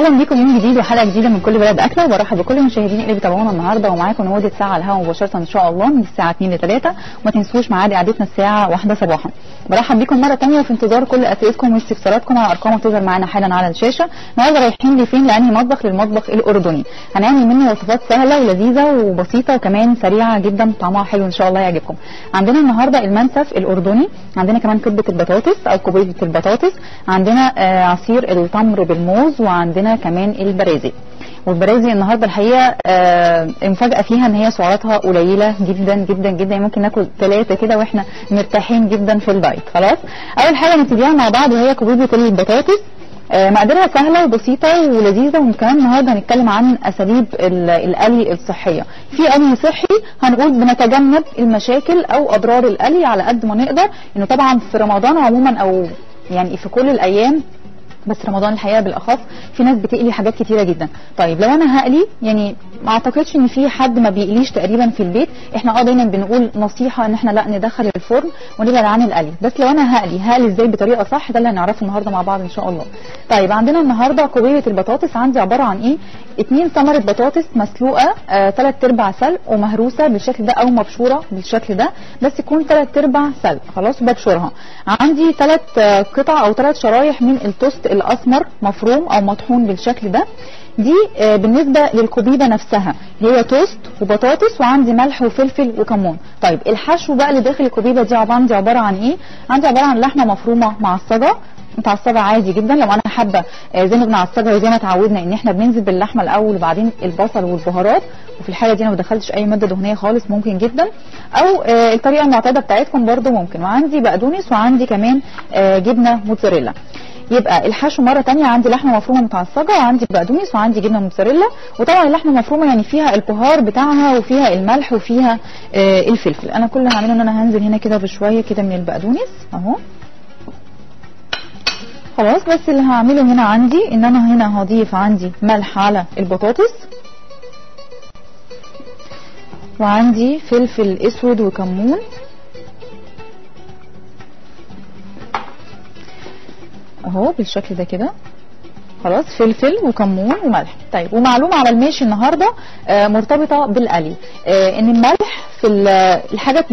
أهلا بيكم يوم جديد وحلقة جديدة من كل بلد أكلة وبرحب بكل المشاهدين اللي بيتابعونا النهارده ومعاكم لمده ساعه على الهواء مباشرة إن شاء الله من الساعة 2 ل 3 وما تنسوش ميعاد قعدتنا الساعة 1 صباحا. برحب بيكم مرة ثانية وفي انتظار كل أسئلتكم واستفساراتكم على أرقام تظهر معانا حالا على الشاشة. النهارده رايحين لفين؟ لأنهي مطبخ؟ للمطبخ الأردني. هنعمل منه وصفات سهلة ولذيذة وبسيطة وكمان سريعة جدا طعمها حلو إن شاء الله يعجبكم. عندنا النهارده المنسف الأردني عندنا كمان كبه البطاطس أو كوباية البطاطس عندنا آه عصير التمر بالموز وعندنا كمان البرازي والبرازي النهارده الحقيقة آه المفاجأة فيها إن هي سعراتها قليلة جدا جدا جدا. ممكن ناكل ثلاثة كده وإحنا مرتاحين جدا في الدايت. خلاص؟ أول حاجة نبتديها مع بعض وهي كوبايه البطاطس. آه مقاديرها سهلة وبسيطة ولذيذة. وكمان النهارده هنتكلم عن أساليب القلي الصحية. في قلي صحي هنقول بنتجنب المشاكل أو أضرار القلي على قد ما نقدر. إنه طبعا في رمضان عموما أو يعني في كل الأيام بس رمضان الحقيقة بالأخص في ناس بتقلي حاجات كتيرة جدا. طيب لو أنا هقلي يعني ما أعتقدش إن في حد ما بيقليش تقريبا في البيت. إحنا آه دايما بنقول نصيحة إن إحنا لأ ندخل الفرن ونبعد عن القلي. بس لو أنا هقلي هقلي إزاي بطريقة صح؟ ده اللي هنعرفه النهارده مع بعض إن شاء الله. طيب عندنا النهارده كوباية البطاطس عندي عبارة عن إيه؟ اتنين ثمره بطاطس مسلوقة آه تلات أرباع سلق ومهروسة بالشكل ده أو مبشورة بالشكل ده بس يكون تلات أرباع سلق خلاص وببشرها عندي ثلاث آه قطع أو ثلاث شرايح من التوست الأسمر مفروم أو مطحون بالشكل ده. دي آه بالنسبة للكوبيبة نفسها. هي توست وبطاطس وعندي ملح وفلفل وكمون. طيب الحشو بقى اللي داخل الكوبيبة دي عندي عبارة عن إيه؟ عندي عبارة عن لحمة مفرومة معصجة متعصبة عادي جدا لو أنا حابة زي ما بنعصجها وزي ما اتعودنا إن إحنا بننزل باللحمة الأول وبعدين البصل والبهارات. وفي الحالة دي أنا ما بدخلتش أي مادة دهنية خالص ممكن جدا. أو الطريقة المعتادة بتاعتكم برده ممكن. وعندي بقدونس وعندي كمان جبنة موتزاريلا. يبقى الحشو مرة ثانية عندي لحمة مفرومة متعصجة وعندي بقدونس وعندي جبنة موتزاريلا. وطبعا اللحمة المفرومة يعني فيها البهار بتاعها وفيها الملح وفيها آه الفلفل. أنا كل اللي هعمله إن أنا هنزل هنا كده بشوية كده من البقدونس. أهو. خلاص بس اللي هعمله هنا عندي إن أنا هنا هضيف عندي ملح على البطاطس. وعندي فلفل أسود وكمون. أهو بالشكل ده كده. خلاص فلفل وكمون وملح. طيب ومعلومة على الماشي النهارده آه مرتبطة بالقلي. آه إن الملح في الحاجات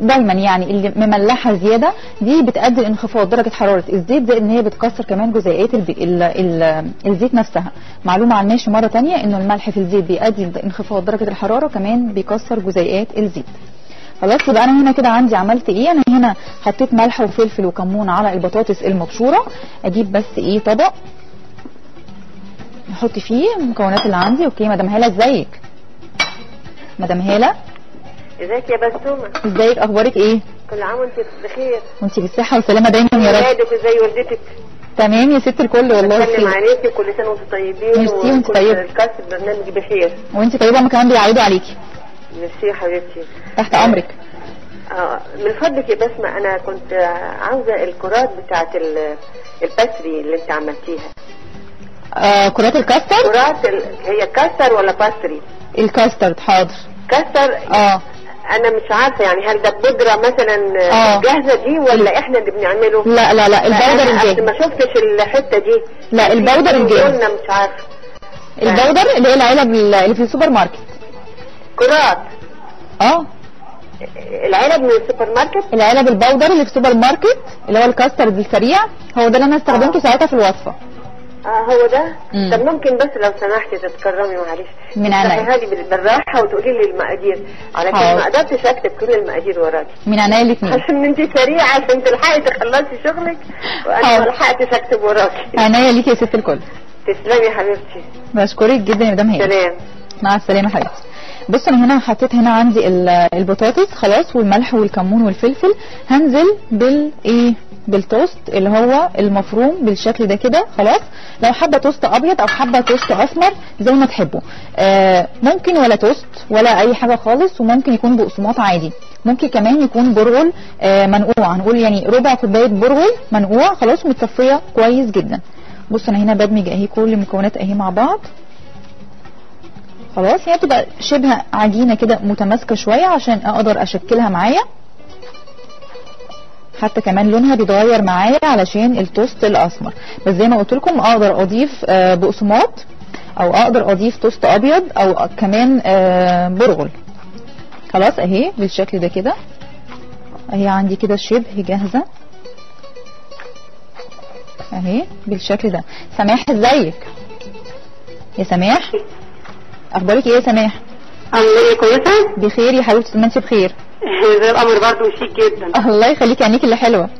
دايما يعني اللي مملحة زيادة دي بتؤدي لانخفاض درجة حرارة الزيت زائد إن هي بتكسر كمان جزيئات ال ال ال الزيت نفسها. معلومة على الماشي مرة ثانية إنه الملح في الزيت بيؤدي لانخفاض درجة الحرارة كمان بيكسر جزيئات الزيت. خلاص يبقى أنا هنا كده عندي عملت إيه؟ أنا هنا حطيت ملح وفلفل وكمون على البطاطس المبشورة. أجيب بس إيه؟ طبق. أحط فيه المكونات اللي عندي أوكي؟ مدام هالة إزيك؟ مدام هالة؟ إزيك يا بسومه إزيك؟ أخبارك إيه؟ كل عام وأنت بخير. وأنت بالصحة والسلامة دايما يا رب. ولادك وازاي والدتك. تمام يا ست الكل والله بسلم بخير. عليكي كل سنة وأنتم طيبين ميرسي وأنت وكل طيبة. الكاست برنامج بخير. وأنت طيبة ما كمان بيعيدوا عليكي. ميرسي يا حبيبتي. تحت أمرك. آه من فضلك يا بسمة أنا كنت عاوزة الكرات بتاعت ال- الباتري اللي أنت عملتيها. آه كرات الكاستر؟ كرات ال... هي كاستر ولا باستري الكاسترد حاضر. كاستر؟ آه. أنا مش عارفة يعني هل ده بودرة مثلا آه. جاهزة دي ولا إحنا اللي بنعمله؟ لا لا لا البودر الجاهز. ما شفتش الحتة دي. لا ال powder الجاهز. قلنا مش عارفة. ال powder اللي هي العلب اللي في السوبر ماركت. كرات. آه. العلب من السوبر ماركت؟ العلب ال powder اللي في السوبر ماركت اللي هو الكاسترد السريع هو ده اللي أنا استخدمته ساعتها في الوصفة. آه هو ده؟ مم. طب ممكن بس لو سمحتي تتكرمي معلش. من عينيا. لي بال- بالراحة وتقولي لي المقادير. علشان حاضر. ما قدرتش أكتب كل المقادير وراكي. من عينيا الاثنين عشان انت سريعة عشان تلحقي تخلصي شغلك. وأنا. ما لحقتش أكتب وراكي. عينيا ليكي يا ست الكل. تسلمي يا حبيبتي. بشكرك جدا يا مدام هي سلام. مع السلامة حبيبتي. بص أنا هنا حطيت هنا عندي ال- البطاطس خلاص والملح والكمون والفلفل. هنزل بالإيه؟ بالتوست اللي هو المفروم بالشكل ده كده خلاص. لو حابة توست أبيض أو حابة توست أسمر زي ما تحبوا. آه ممكن ولا توست ولا أي حاجة خالص وممكن يكون بقسماط عادي. ممكن كمان يكون برغل آه منقوع. هنقول يعني ربع كوباية برغل منقوع خلاص متصفية كويس جدا. بص أنا هنا بدمج أهي كل المكونات أهي مع بعض. خلاص هي بتبقى شبه عجينة كده متماسكة شوية عشان أقدر أشكلها معايا. حتى كمان لونها بيتغير معايا علشان التوست الأسمر. بس زي ما قلت لكم أقدر أضيف آه، بقسماط أو أقدر أضيف توست أبيض أو كمان آه، برغل. خلاص أهي بالشكل ده كده. أهي عندي كده شبه جاهزة. أهي بالشكل ده. سماح إزيك؟ يا سماح؟ أخبارك إيه يا سماح؟ عامله إيه كويسة؟ بخير يا حبيبتي. ما انت بخير. زي القمر برضه شيك جدا. الله يخليكي عينيكي اللي حلوة.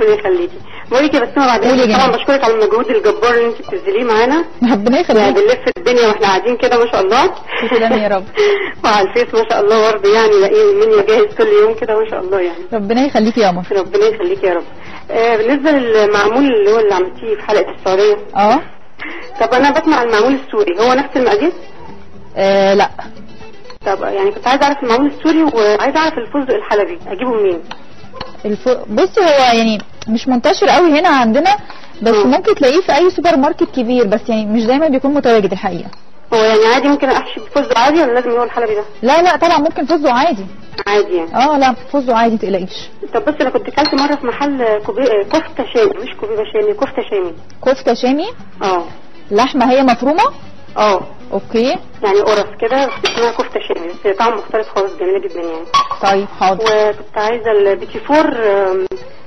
ربنا يخليكي بقول لك يا بسمه بعد قولي يا إذنك، طبعا. بشكرك على المجهود الجبار اللي انت بتبذليه معانا. ربنا يعني يخليكي بنلف الدنيا وإحنا قاعدين كده ما شاء الله. تسلمي يا رب. وعلى الفيس ما شاء الله برضه يعني لاقيه مني جاهز كل يوم كده ما شاء الله يعني. ربنا يخليكي يا قمر ربنا يخليكي يا رب. آه بالنسبة للمعمول اللي هو اللي عملتيه في حلقة السعودية. آه. طب أنا بسمع المعمول السوري هو نفس المقادير؟ آه، لا. طب يعني كنت عايزة أعرف المعمول السوري وعايزة أعرف الفستق الحلبي أجيبه منين؟ الف... بصي هو يعني مش منتشر قوي هنا عندنا بس مم. ممكن تلاقيه في أي سوبر ماركت كبير بس يعني مش دايما بيكون متواجد الحقيقة. هو يعني عادي ممكن أحشي بفستق عادي ولا لازم هو الحلبي ده؟ لا لا طبعا ممكن فستق عادي. عادي يعني. آه لا فستق عادي متقلقيش. طب بص أنا كنت كلت مرة في محل كوبي... كفتة شامي مش كوبيبة شامي كفتة شامي. كفتة شامي؟ آه. لحمة هي مفرومة؟ آه أوكي. يعني قرص كده بس اسمها كفتة شامي طعم مختلف خالص جميله جدا يعني. طيب حاضر. وكنت عايزة ال petit four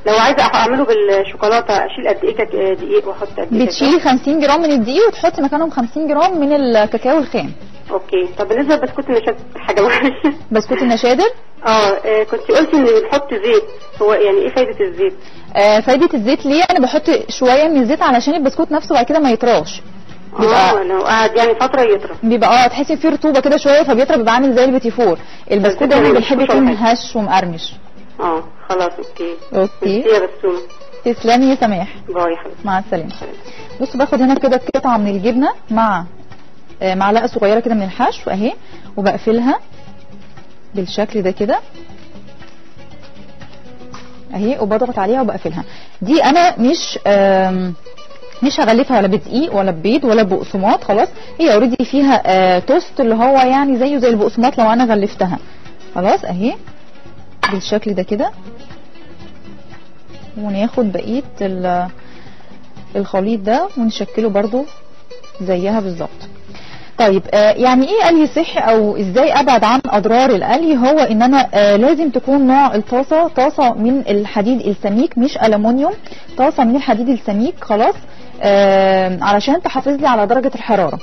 لو عايزة أعمله بالشوكولاتة أشيل قد إيه آه، دقيق وأحط قد إيه؟ بتشيلي 50 جرام من الدقيق وتحطي مكانهم 50 جرام من الكاكاو الخام. أوكي. طب بالنسبة لبسكوت النشاط حاجة معلش بسكوت النشادر؟ آه آه، كنت قلت إن بنحط زيت. هو يعني إيه فايدة الزيت؟ آه فايدة الزيت ليه؟ أنا بحط شوية من الزيت علشان البسكوت نفسه بعد كده ما يطراش. آه بيبقى لو قعد يعني فترة يطرى. بيبقى آه تحسي فيه رطوبة كده شوية فبيطرى بيبقى عامل زي ال petit four البسكوت بس دايما كده بنحب يكون. هش ومقرمش. آه خلاص okay. Okay. يا بسومة تسلمي يا سماح. bye حبيبتي. مع السلامة. بصوا باخد هنا كده قطعة من الجبنة مع آه، معلقة صغيرة كده من الحشو أهي وبقفلها بالشكل ده كده. أهي وبضغط عليها وبقفلها. دي أنا مش مش هغلفها ولا بدقيق ولا ببيض ولا بقسماط خلاص. هي already فيها آه توست اللي هو يعني زيه زي البقسماط لو أنا غلفتها. خلاص أهي. بالشكل ده كده. وناخد بقية ال- الخليط ده ونشكله برضو زيها بالظبط. طيب آه يعني إيه قلي صحي أو إزاي أبعد عن أضرار القلي؟ هو إن أنا آه لازم تكون نوع الطاسة طاسة من الحديد السميك مش الومنيوم طاسة من الحديد السميك خلاص. علشان تحافظ لي على درجة الحرارة.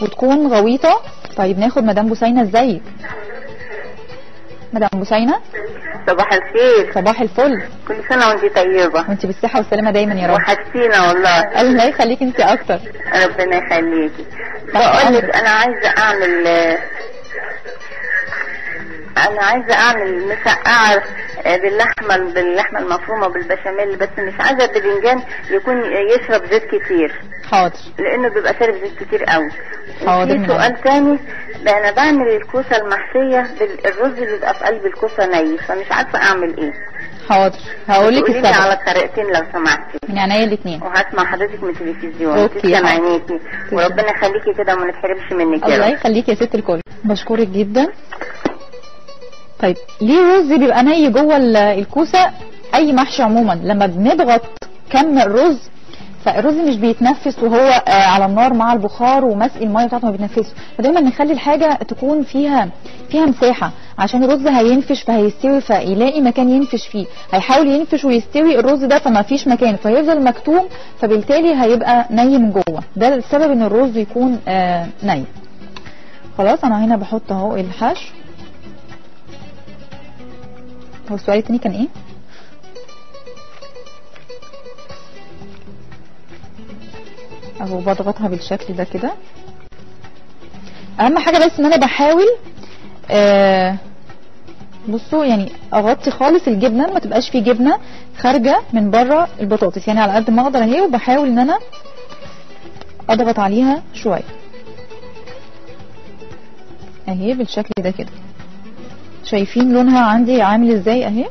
وتكون غويطة. طيب ناخد مدام بوسينة ازيك مدام بوسينة؟ صباح الخير. صباح الفل. كل سنة وانت طيبة. وانت بالصحة والسلامة دايما يا رب. وحشتينا والله. الله يخليك انت أكتر. ربنا يخليكي. تحت بقول لك. أنا عايزة أعمل أنا عايزة أعمل مسقعة باللحمة باللحمة المفرومة بالبشاميل بس مش عايزة الباذنجان يكون يشرب زيت كتير. حاضر. لأنه بيبقى شارب زيت كتير قوي حاضر في. سؤال تاني أنا بعمل الكوسة المحشية بالرز اللي بيبقى في قلب الكوسة ني فمش عارفة أعمل إيه. حاضر. هقول لك السبب. على الطريقتين لو سمحتي. من عينيا الاثنين وهسمع حضرتك من التلفزيون. حاضر. عينيكي. وربنا يخليكي كده وما نتحرمش منك الله رب. يخليك يا ست الكل. بشكرك جدا. طيب ليه الرز بيبقى ني جوه ال- الكوسة أي محشي عموما؟ لما بنضغط كم الرز فالرز مش بيتنفس وهو آه على النار مع البخار ومسق المية بتاعته ما بيتنفسش. فدايما نخلي الحاجة تكون فيها فيها مساحة عشان الرز هينفش فهيستوي فيلاقي مكان ينفش فيه. هيحاول ينفش ويستوي الرز ده فما فيش مكان فيفضل مكتوم فبالتالي هيبقى ني من جوه. ده السبب إن الرز يكون آه ني. خلاص أنا هنا بحط أهو الحشو. هو السؤال التاني كان إيه؟ أهو بضغطها بالشكل ده كده. أهم حاجة بس إن أنا بحاول آه بصوا يعني أغطي خالص الجبنة ما تبقاش في جبنة خارجة من بره البطاطس. يعني على قد ما أقدر أهي وبحاول إن أنا أضغط عليها شوية. أهي بالشكل ده كده. شايفين لونها عندي عامل إزاي اهي.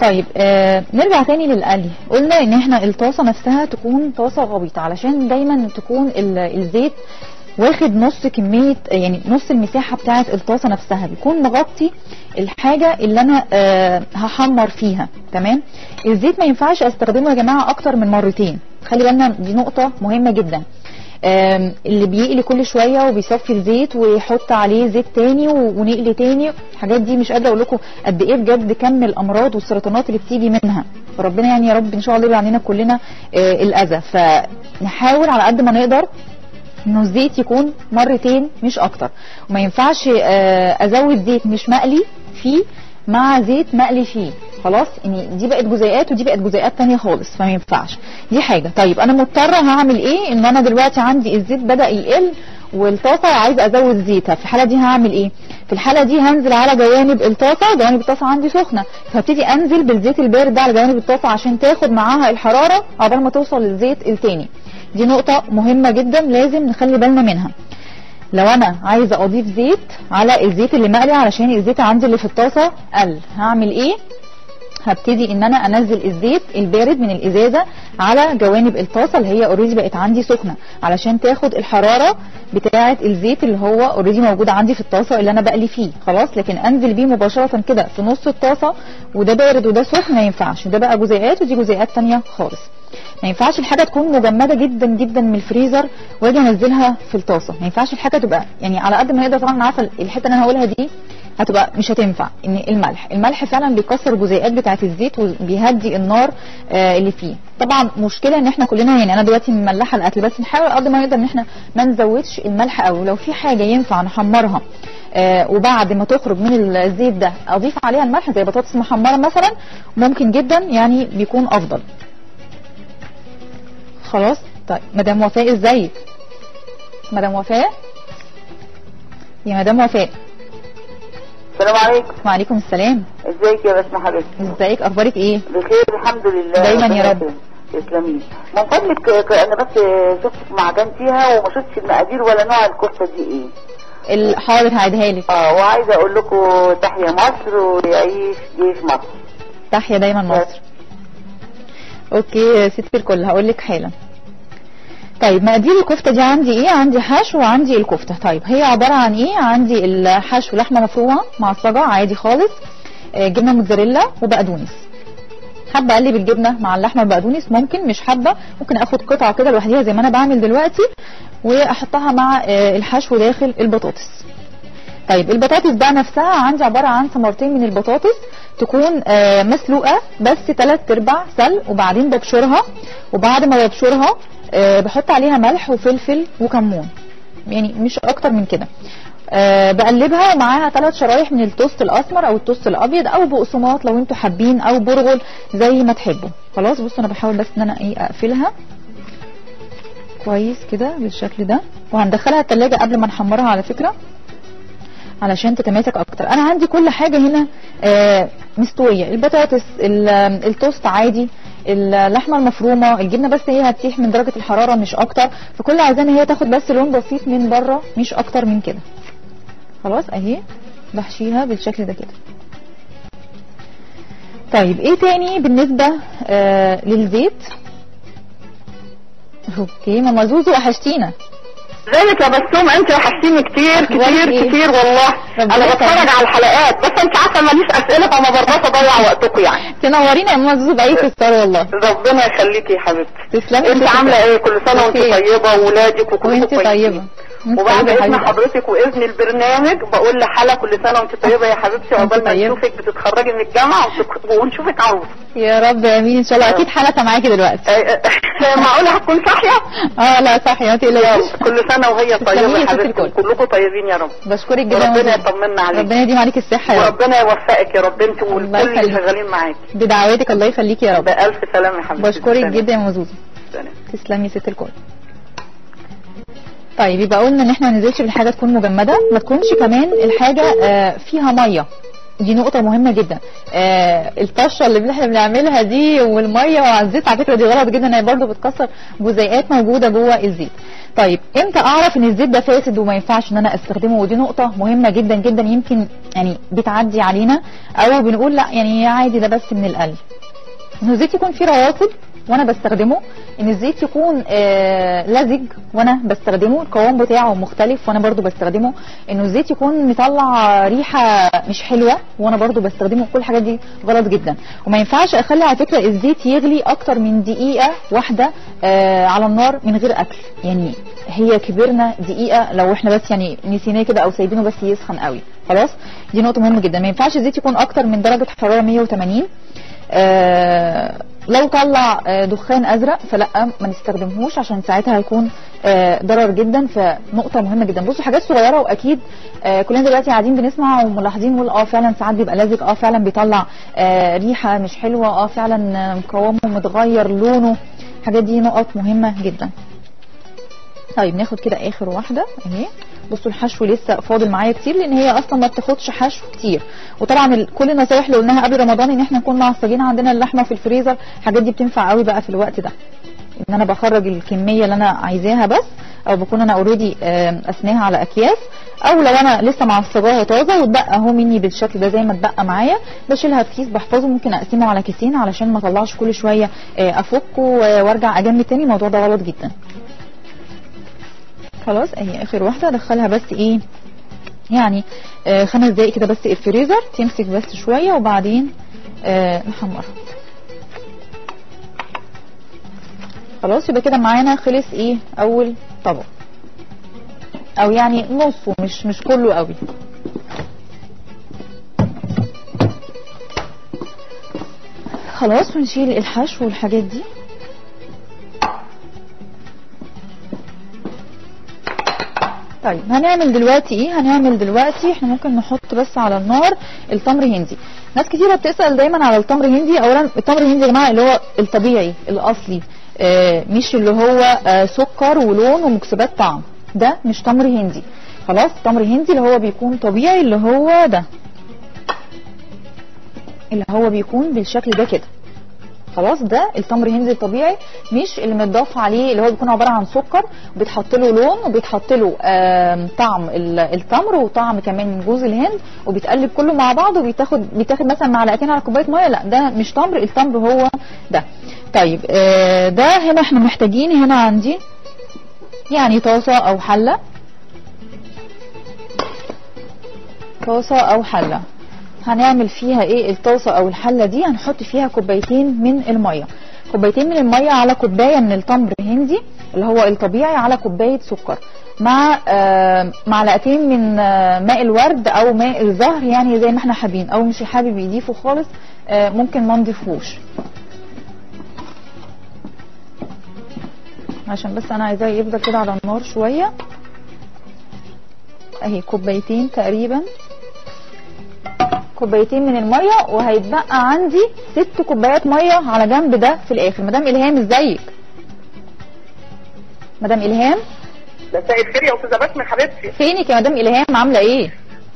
طيب آه نرجع تاني للقلي. قلنا ان إحنا الطاسة نفسها تكون طاسة غويطه علشان دايما تكون ال- الزيت واخد نص كمية يعني نص المساحة بتاعة الطاسة نفسها. بيكون مغطي الحاجة اللي أنا آه هحمر فيها. تمام؟ الزيت ما ينفعش أستخدمه يا جماعة أكتر من مرتين. خلي بالنا دي نقطة مهمة جدا. اللي بيقلي كل شوية وبيصفي الزيت ويحط عليه زيت تاني ونقلي تاني. الحاجات دي مش قادرة أقول لكم قد إيه بجد كم الأمراض والسرطانات اللي بتيجي منها. فربنا يعني يا رب إن شاء الله يبعد عننا كلنا آه، الأذى. فنحاول على قد ما نقدر انه الزيت يكون مرتين مش أكتر. وما ينفعش آه، أزود زيت مش مقلي فيه. مع زيت مقلي فيه. خلاص؟ ان دي بقت جزيئات ودي بقت جزيئات تانية خالص فما ينفعش. دي حاجة. طيب أنا مضطرة هعمل إيه؟ إن أنا دلوقتي عندي الزيت بدأ يقل والطاسة عايزة أزود زيتها. في الحالة دي هعمل إيه؟ في الحالة دي هنزل على جوانب الطاسة جوانب الطاسة عندي سخنة. فابتدي أنزل بالزيت البارد ده على جوانب الطاسة عشان تاخد معاها الحرارة عقبال ما توصل للزيت التاني. دي نقطة مهمة جدا لازم نخلي بالنا منها. لو أنا عايزة أضيف زيت على الزيت اللي مقلي علشان الزيت عندي اللي في الطاسة قل. هعمل إيه؟ هبتدي إن أنا أنزل الزيت البارد من الإزازة على جوانب الطاسة اللي هي already بقت عندي سخنة علشان تاخد الحرارة بتاعة الزيت اللي هو already موجود عندي في الطاسة اللي أنا بقلي فيه خلاص؟ لكن أنزل بيه مباشرة كده في نص الطاسة وده بارد وده سخن ما ينفعش. ده بقى جزيئات ودي جزيئات تانية خالص. ما ينفعش الحاجة تكون مجمدة جدا جدا من الفريزر وأجي أنزلها في الطاسة. ما ينفعش الحاجة تبقى يعني على قد ما نقدر طبعا عارفة الحتة اللي أنا هقولها دي هتبقى مش هتنفع. إن الملح الملح فعلا بيكسر الجزيئات بتاعة الزيت وبيهدي النار آه اللي فيه. طبعا مشكلة إن إحنا كلنا يعني أنا دلوقتي مملحة الأكل بس نحاول قد ما نقدر إن إحنا ما نزودش الملح قوي لو في حاجة ينفع نحمرها آه وبعد ما تخرج من الزيت ده أضيف عليها الملح زي بطاطس محمرة مثلا ممكن جدا يعني بيكون أفضل. خلاص؟ طيب مدام وفاء ازيك مدام وفاء؟ يا مدام وفاء. السلام عليكم. وعليكم السلام. ازيك يا بسمة حبيبتي ازيك أخبارك إيه؟ بخير الحمد لله. دايماً يا رب. تسلمي من فضلك أنا بس شفتك معجنتيها وما شفتش المقادير ولا نوع الكفتة دي إيه. الحاضر هعيدها لك. آه وعايزة أقول لكم تحيا مصر ويعيش جيش مصر. تحيا دايما مصر. أوكي يا ست الكل هقول لك حالا. طيب مقادير الكفتة دي عندي إيه؟ عندي حشو وعندي الكفتة. طيب هي عبارة عن إيه؟ عندي الحشو لحمة مفرومة معصجة عادي خالص آه، جبنة موتزاريلا وبقدونس حابه أقلب الجبنة مع اللحمة البقدونس ممكن مش حابه ممكن آخد قطعة كده لوحديها زي ما أنا بعمل دلوقتي وأحطها مع آه، الحشو داخل البطاطس. طيب البطاطس بقى نفسها عندي عبارة عن ثمرتين من البطاطس تكون آه، مسلوقة بس تلات أرباع سلق وبعدين ببشرها. وبعد ما ببشرها آه، بحط عليها ملح وفلفل وكمون. يعني مش أكتر من كده. أه بقلبها ومعاها ثلاث شرايح من التوست الأسمر أو التوست الأبيض أو بقسماط لو أنتوا حابين أو برغل زي ما تحبوا. خلاص بصوا أنا بحاول بس إن أنا إيه أقفلها. كويس كده بالشكل ده. وهندخلها التلاجة قبل ما نحمرها على فكرة علشان تتماسك أكتر. أنا عندي كل حاجة هنا آه مستوية. البطاطس ال- التوست عادي. اللحمة المفرومة الجبنة بس هي هتسيح من درجة الحرارة مش أكتر فكل اللي عايزاه هي تاخد بس لون بسيط من بره مش أكتر من كده. خلاص أهي بحشيها بالشكل ده كده. طيب إيه تاني بالنسبة آه للزيت؟ okay ماما زوزو وحشتينا. ازيك يا بسوم انت وحشتيني كتير كتير إيه؟ كتير والله أنا بتفرج. على الحلقات بس انت عارفة ماليش أسئلة فما برضاش أضيع وقتكم يعني تنورينا يا ماما زوزو باي فستار والله ربنا يخليكي يا حبيبتي تسلمي انت. عاملة إيه كل سنة وانت. طيبة واولادك وكلكم وانت كويسين. وبعد اذن. حضرتك وإذن البرنامج بقول لحلا كل سنة وأنت طيبة يا حبيبتي عقبال ما. نشوفك بتتخرجي من الجامعة ونشوفك عروسه يا رب آمين. إن شاء الله. أكيد حلقة معاكي دلوقتي. معقولة هتكون صاحية؟ آه لا صح يا تقلقيش. كل سنة وهي طيبة يا حبيبتي. كلكم طيبين يا رب. بشكرك جدا ماما. يطمنا عليك. ربنا يديم عليك الصحة يا رب. وربنا يوفقك يا رب. انت والكل اللي. شغالين معاك. بدعواتك الله يخليكي يا رب. بألف سلامة يا حبيبتي. بشكرك. جدا يا سلام. تسلمي ست الكل. طيب يبقى قلنا إن إحنا ما ننزلش بالحاجة تكون مجمدة ما تكونش كمان الحاجة آه، فيها مية. دي نقطة مهمة جدا. آه الطشة اللي إحنا بنعملها دي والمية وعلى الزيت على فكرة دي غلط جدا هي برضه بتكسر جزيئات موجودة جوه الزيت. طيب إمتى أعرف إن الزيت ده فاسد وما ينفعش إن أنا أستخدمه؟ ودي نقطة مهمة جدا جدا يمكن يعني بتعدي علينا أو بنقول لأ يعني عادي ده بس من القلب. إنه الزيت يكون فيه رواسب وأنا بستخدمه إن الزيت يكون آه لزج وأنا بستخدمه القوام بتاعه مختلف وأنا برضو بستخدمه. إنه الزيت يكون مطلع ريحة مش حلوة وأنا برضو بستخدمه. كل الحاجات دي غلط جدا. وما ينفعش أخلي على فكرة الزيت يغلي أكتر من دقيقة واحدة آه على النار من غير أكل. يعني هي كبرنا دقيقة لو إحنا بس يعني نسيناه كده أو سايبينه بس يسخن قوي. خلاص؟ دي نقطة مهمة جدا. ما ينفعش الزيت يكون أكتر من درجة حرارة 180 آه لو طلع آه دخان أزرق فلا ما نستخدمهوش عشان ساعتها هيكون آه ضرر جدا فنقطة مهمة جدا. بصوا حاجات صغيرة وأكيد آه كلنا دلوقتي قاعدين بنسمع وملاحظين نقول آه فعلا ساعات بيبقى لازق آه فعلا بيطلع ريحة مش حلوة آه فعلا قوامه متغير لونه. الحاجات دي نقط مهمة جدا. طيب ناخد كده آخر واحدة أهي. بصوا الحشو لسه فاضل معايا كتير لأن هي أصلا ما بتاخدش حشو كتير. وطبعا كل النصايح اللي قلناها قبل رمضان إن إحنا نكون معصجين عندنا اللحمة في الفريزر الحاجات دي بتنفع قوي بقى في الوقت ده. إن أنا بخرج الكمية اللي أنا عايزاها بس أو بكون أنا already قسماها على أكياس أو لو أنا لسه معصجاها طازة واتبقى أهو مني بالشكل ده زي ما اتبقى معايا بشيلها في كيس بحفظه ممكن أقسمه على كيسين علشان ما أطلعش كل شوية آه، أفكه وأرجع أجمد تاني. الموضوع ده غلط جدا. خلاص أهي آخر واحدة. أدخلها بس إيه يعني آه خمس دقايق كده بس الفريزر تمسك بس شوية وبعدين آه نحمرها خلاص يبقى كده معانا خلص إيه أول طبق. أو يعني نصه مش مش كله قوي. خلاص ونشيل الحشو والحاجات دي. طيب هنعمل دلوقتي إيه؟ هنعمل دلوقتي إحنا ممكن نحط بس على النار التمر هندي. ناس كتيرة بتسأل دايما على التمر هندي. اولا التمر هندي يا جماعة اللي هو الطبيعي الأصلي. آه مش اللي هو آه سكر ولون ومكسبات طعم. ده مش تمر هندي. خلاص تمر هندي اللي هو بيكون طبيعي اللي هو ده. اللي هو بيكون بالشكل ده كده. خلاص ده التمر هندي الطبيعي مش اللي متضاف عليه اللي هو بيكون عبارة عن سكر وبيتحط له لون وبيتحط له طعم ال- التمر وطعم كمان جوز الهند وبيتقلب كله مع بعض وبيتاخد بيتاخد مثلا معلقتين على كوباية مية لا ده مش تمر التمر هو ده. طيب آه، ده هنا إحنا محتاجين هنا عندي يعني طاسة أو حلة. طاسة أو حلة. هنعمل فيها إيه؟ الطاسة أو الحلة دي هنحط فيها كوبايتين من المية. كوبايتين من المية على كوباية من التمر هندي اللي هو الطبيعي على كوباية سكر. مع آه معلقتين من آه ماء الورد أو ماء الزهر يعني زي ما إحنا حابين. أو مش حابب يضيفه خالص آه ممكن ما نضيفوش. عشان بس أنا عايزاه يفضل كده على النار شوية. اهي كوبايتين تقريبا. كوبايتين من المية وهيتبقى عندي ست كوبايات مية على جنب ده في الآخر. مدام إلهام إزيك؟ مدام إلهام؟ مساء الخير يا أستاذة بسمة حبيبتي. فينك يا مدام إلهام؟ عاملة إيه؟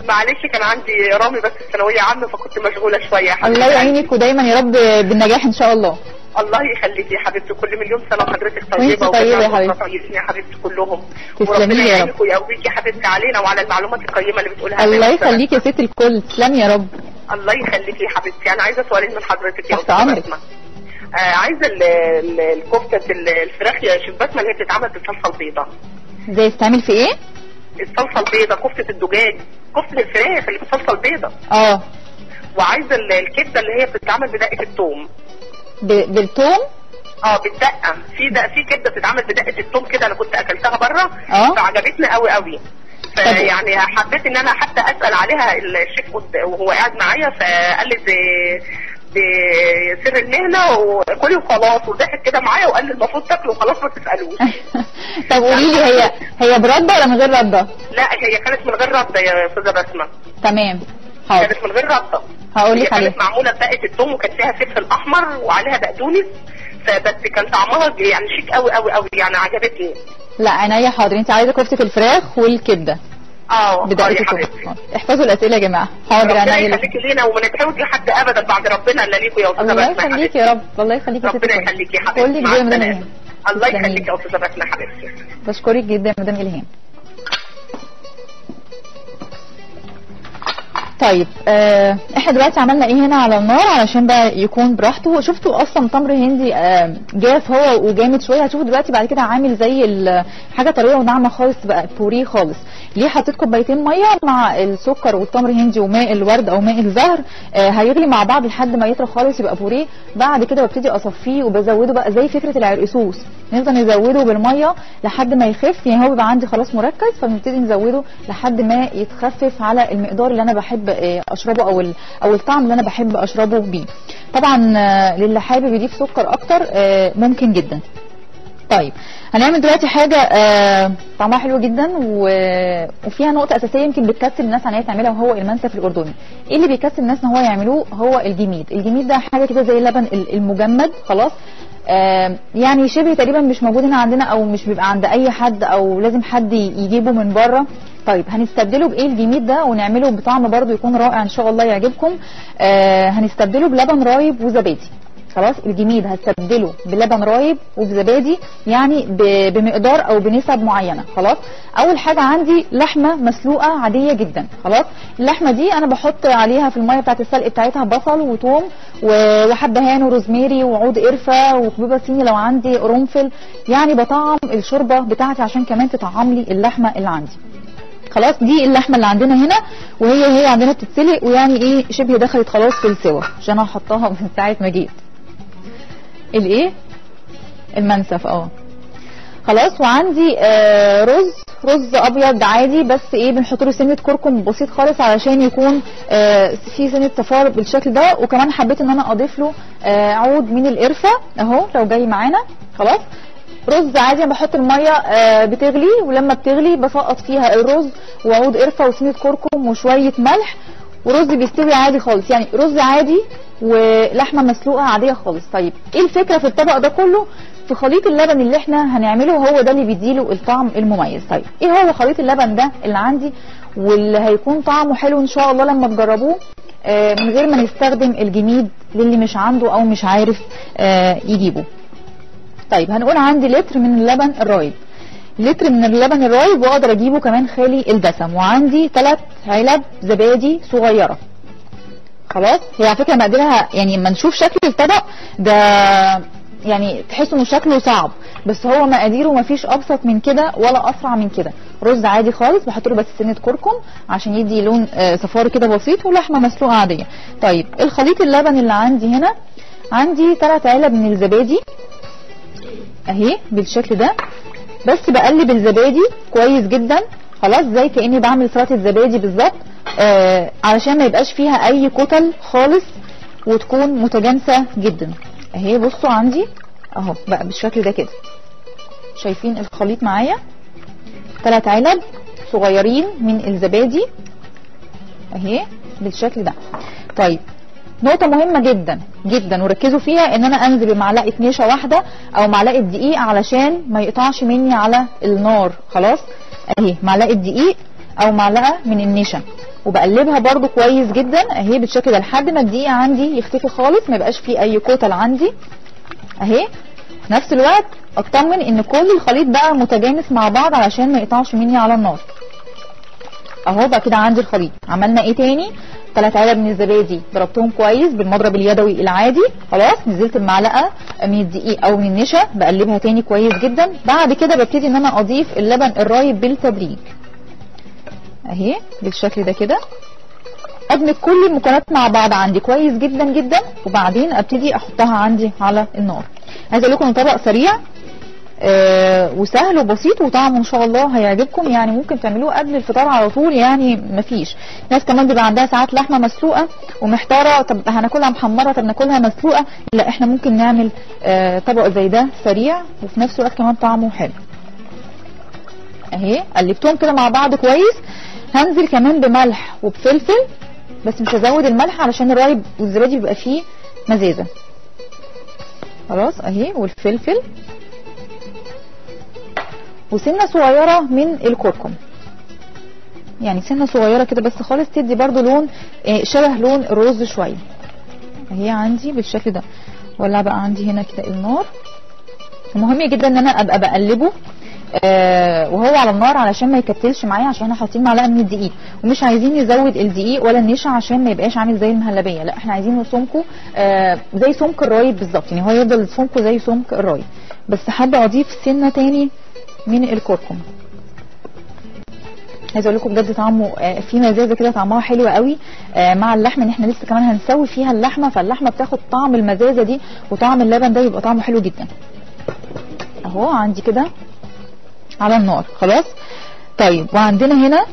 معلش كان عندي رامي بس في ثانويه عامة فكنت مشغولة شوية. الله يعينك ودايما يا رب بالنجاح إن شاء الله. الله يخليكي يا حبيبتي. كل مليون سنة وحضرتك وانتي طيبة طيبة يا حبيبتي. طيبين يا حبيبتي كلهم. تسلمي وربنا لي يا رب. يعينك ويقويك يا حبيبتي علينا وعلى المعلومات القيمة اللي بتقولها الله يخليك يا ست الكل. تسلمي يا رب. الله يخليكي يا حبيبتي. أنا عايزة سؤالين من حضرتك يا تحت. بسمه آه عايزة ال- ال- الكفتة ال- الفراخ يا شيف بسمة اللي هي بتتعمل بالصلصة البيضاء. إزاي بتعمل في إيه؟ الصلصة البيضاء كفتة الدجاج كفتة الفراخ اللي بالصلصه البيضاء. آه. وعايزة ال- الكبدة اللي هي بتتعمل بدقة الثوم بالثوم؟ آه بالدقة. في ده في كبدة بتتعمل بدقة الثوم كده أنا كنت أكلتها بره آه. فعجبتني قوي قوي. فيعني حبيت إن أنا حتى أسأل عليها الشيف وهو قاعد معايا فقال لي دي دي سر المهنة وكلي وخلاص وضحك كده معايا وقال لي المفروض تاكلوا وخلاص ما تسألوش. طب قولي لي هي هي برده ولا من غير رده لا هي كانت من غير رده يا أستاذة بسمة. تمام. حاضر. كانت من غير رده هقول لك عليها كانت معموله بدقه الثوم وكان فيها فلفل احمر وعليها بقدونس. فبس كان طعمها يعني شيك قوي قوي قوي يعني عجبتني. لا عينيا حاضر. أنت عايزة كفتة الفراخ والكبدة. آه آه حبيبتي. حاضر. احفظوا الأسئلة يا جماعة. حاضر ربنا عينيا لك. يخليكي لينا وما نتحوج لحد ابدا بعد ربنا إلا ليكوا يا أستاذة الله بسمة يخليك يا رب. الله يخليك يا ست ربنا. يخليكي يا حبيبتي. مدام السلامة. الهام الله تسلمي. يخليك يا أستاذة بسمة حبيبتي. بشكرك جدا يا مدام الهام طيب آه إحنا دلوقتي عملنا إيه هنا على النار علشان بقى يكون براحته؟ شفتوا أصلا تمر هندي آه جاف هو وجامد شوية؟ هتشوفوا دلوقتي بعد كده عامل زي حاجة طرية وناعمة خالص بقى بوريه خالص. ليه حطيت كوبايتين مية مع السكر والتمر هندي وماء الورد أو ماء الزهر آه هيغلي مع بعض لحد ما يطرى خالص يبقى بوريه. بعد كده ببتدي أصفيه وبزوده بقى زي فكرة العرقسوس. نفضل نزوده بالمية لحد ما يخف يعني هو بيبقى عندي خلاص مركز فبنبتدي نزوده لحد ما يتخفف على المقدار اللي أنا بحب آه، أشربه أو أو الطعم اللي أنا بحب أشربه بيه. طبعا آه، للي حابب يضيف سكر أكتر آه، ممكن جدا. طيب هنعمل دلوقتي حاجة آه طعمها حلو جدا و... وفيها نقطة أساسية يمكن بتكسب الناس عن هي تعملها وهو المنسف الأردني. إيه اللي بيكسب الناس إن هو يعملوه؟ هو الجميد، الجميد ده حاجة كده زي اللبن ال- المجمد خلاص. آه يعني شبه تقريبا مش موجود هنا عندنا أو مش بيبقى عند أي حد أو لازم حد يجيبه من بره. طيب هنستبدله بإيه الجميد ده؟ ونعمله بطعم برضو يكون رائع إن شاء الله يعجبكم. آه هنستبدله بلبن رايب وزبادي. خلاص الجميد هستبدله بلبن رايب وبزبادي يعني بمقدار أو بنسب معينة خلاص؟ أول حاجة عندي لحمة مسلوقة عادية جدا خلاص؟ اللحمة دي أنا بحط عليها في المية بتاعه السلق بتاعتها بصل وثوم وحبهان وروزماري وعود قرفة وكبيبة صيني لو عندي قرنفل يعني بطعم الشوربة بتاعتي عشان كمان تطعم لي اللحمة اللي عندي. خلاص؟ دي اللحمة اللي عندنا هنا وهي هي عندنا بتتسلق ويعني إيه شبه دخلت خلاص في السوا عشان أنا من ساعة ما جيت. الايه؟ المنسف آه. خلاص وعندي آه رز رز أبيض عادي بس إيه بنحط له سنة كركم بسيط خالص علشان يكون آه في سنة صفار بالشكل ده. وكمان حبيت إن أنا أضيف له آه عود من القرفة أهو لو جاي معانا. خلاص. رز عادي أنا بحط المية آه بتغلي ولما بتغلي بسقط فيها الرز وعود قرفة وسنة كركم وشوية ملح. ورز بيستوي عادي خالص. يعني رز عادي ولحمة مسلوقة عادية خالص. طيب إيه الفكرة في الطبق ده كله؟ في خليط اللبن اللي إحنا هنعمله هو ده اللي بيديله الطعم المميز. طيب إيه هو خليط اللبن ده اللي عندي واللي هيكون طعمه حلو إن شاء الله لما تجربوه؟ آه من غير ما نستخدم الجميد للي مش عنده أو مش عارف آه يجيبه. طيب هنقول عندي لتر من اللبن الرايب. لتر من اللبن الرايب واقدر اجيبه كمان خالي الدسم وعندي ثلاث علب زبادي صغيرة. خلاص؟ هي على فكرة مقاديرها يعني لما نشوف شكل الطبق ده يعني تحس انه شكله صعب بس هو مقاديره مفيش أبسط من كده ولا أسرع من كده. رز عادي خالص بحط له بس سنة كركم عشان يدي لون آه، صفاري كده بسيط ولحمة مسلوقة عادية. طيب الخليط اللبن اللي عندي هنا عندي ثلاث علب من الزبادي. أهي بالشكل ده. بس بقلب الزبادي كويس جدا. خلاص زي كأني بعمل سلطة زبادي بالظبط. آه علشان ما يبقاش فيها أي كتل خالص وتكون متجانسة جدا. اهي بصوا عندي. اهو بقى بالشكل ده كده. شايفين الخليط معايا؟ ثلاث علب صغيرين من الزبادي. اهي بالشكل ده. طيب نقطة مهمة جدا جدا وركزوا فيها إن أنا أنزل بمعلقة نشا واحدة أو معلقة دقيق علشان ما يقطعش مني على النار. خلاص؟ أهي معلقة دقيق أو معلقة من النشا. وبقلبها برضو كويس جدا. أهي بالشكل ده لحد ما الدقيق عندي يختفي خالص ما يبقاش فيه أي كتل عندي. أهي في نفس الوقت أطمن إن كل الخليط بقى متجانس مع بعض علشان ما يقطعش مني على النار. اهو بقى كده عندي الخليط. عملنا إيه تاني؟ ثلاث علب من الزبادي ضربتهم كويس بالمضرب اليدوي العادي. خلاص نزلت المعلقة من الدقيق أو من النشا. بقلبها تاني كويس جدا. بعد كده ببتدي إن أنا أضيف اللبن الرايب بالتدريج. أهي بالشكل ده كده. ادمج كل المكونات مع بعض عندي. كويس جدا جدا. وبعدين أبتدي أحطها عندي على النار. عايزه أقول لكم طبق سريع. وسهل وبسيط وطعمه إن شاء الله هيعجبكم. يعني ممكن تعملوه قبل الفطار على طول يعني مفيش. ناس كمان بيبقى عندها ساعات لحمة مسلوقة ومحتارة طب هناكلها محمرة طب ناكلها مسلوقة. لا إحنا ممكن نعمل آه طبق زي ده سريع وفي نفس الوقت كمان طعمه حلو. أهي قلبتهم كده مع بعض كويس. هنزل كمان بملح وبفلفل بس مش هزود الملح علشان الرايب والزبادي بيبقى فيه مزازة. خلاص أهي والفلفل. وسنة صغيرة من الكركم. يعني سنة صغيرة كده بس خالص تدي برضو لون آه، شبه لون الرز شوية. اهي عندي بالشكل ده. ولا بقى عندي هنا كده النار. مهم جدا إن أنا أبقى بقلبه آه وهو على النار علشان ما يكتلش معايا عشان إحنا حاطين معلقة من الدقيق. ومش عايزين نزود الدقيق ولا النشا عشان ما يبقاش عامل زي المهلبية. لا إحنا عايزينه سمكه آه زي سمك الرايب بالظبط. يعني هو يفضل سمكه زي سمك الرايب. بس حابة أضيف سنة تاني. من الكركم عايزه أقول لكم بجد طعمه آه، في مزازة كده طعمها حلو قوي آه، مع اللحمة إن إحنا لسه كمان هنسوي فيها اللحمة فاللحمة بتاخد طعم المزازة دي وطعم اللبن ده يبقى طعمه حلو جدا. أهو عندي كده على النار خلاص؟ طيب وعندنا هنا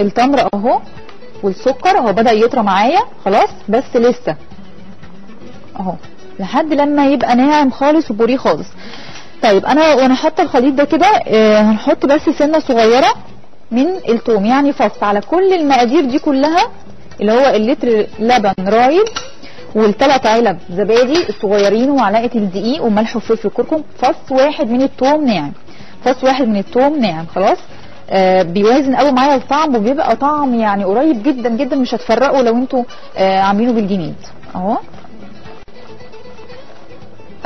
التمر أهو والسكر أهو بدأ يطرى معايا خلاص؟ بس لسه. أهو لحد لما يبقى ناعم خالص وبوريه خالص. طيب أنا وأنا حاطه الخليط ده كده آه، هنحط بس سنة صغيرة من التوم. يعني فص على كل المقادير دي كلها اللي هو اللتر لبن رايب والثلاث علب زبادي الصغيرين ومعلقة الدقيق وملح وفلفل وكركم فص واحد من التوم ناعم. فص واحد من التوم ناعم خلاص؟ آه بيوازن قوي معايا الطعم وبيبقى طعم يعني قريب جدا جدا مش هتفرقوا لو أنتوا آه عاملينه بالجميد أهو.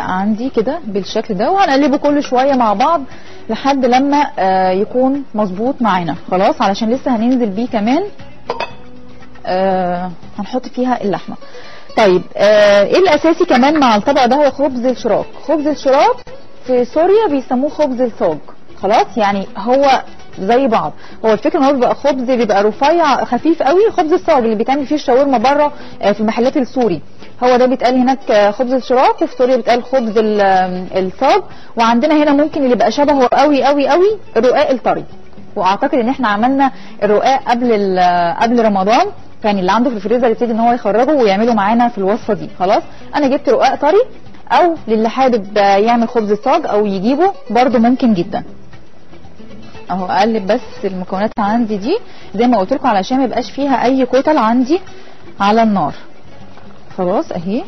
عندي كده بالشكل ده وهنقلبه كل شوية مع بعض لحد لما آه يكون مظبوط معانا. خلاص علشان لسه هننزل بيه كمان آه هنحط فيها اللحمة. طيب آه إيه الأساسي كمان مع الطبق ده؟ هو خبز الشراك. خبز الشراك في سوريا بيسموه خبز الصاج خلاص يعني هو زي بعض. هو الفكرة إن هو بيبقى خبز بيبقى رفيع خفيف قوي خبز الصاج اللي بيتعمل فيه الشاورما بره في المحلات السوري. هو ده بيتقال هناك خبز الشراك وفي سوريا بيتقال خبز الصاج وعندنا هنا ممكن اللي يبقى شبهه قوي قوي قوي الرقاق الطري. وأعتقد إن إحنا عملنا الرقاق قبل قبل رمضان. يعني اللي عنده في الفريزر يبتدي إن هو يخرجه ويعمله معانا في الوصفة دي. خلاص أنا جبت رقاق طري أو للي حابب يعمل خبز صاج أو يجيبه برده ممكن جدا. أهو أقلب بس المكونات عندي دي. زي ما قلت لكم علشان ما يبقاش فيها أي كتل عندي على النار. خلاص أهي.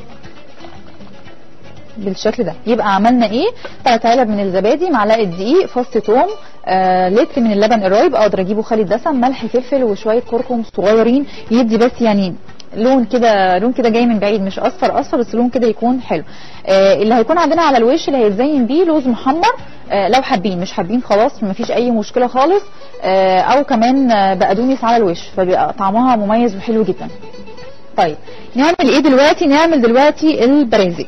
بالشكل ده. يبقى عملنا إيه؟ ثلاث علب من الزبادي معلقة دقيق فص ثوم آه لتر من اللبن الرايب. أقدر أجيبه خالي الدسم ملح فلفل وشوية كركم صغيرين. يدي بس يعني لون كده لون كده جاي من بعيد مش أصفر أصفر بس لون كده يكون حلو. آه اللي هيكون عندنا على الوش اللي هيتزين بيه لوز محمر آه لو حابين. مش حابين خلاص مفيش أي مشكلة خالص. آه أو كمان آه بقدونس على الوش فبيبقى طعمها مميز وحلو جدا. طيب نعمل إيه دلوقتي؟ نعمل دلوقتي البرازق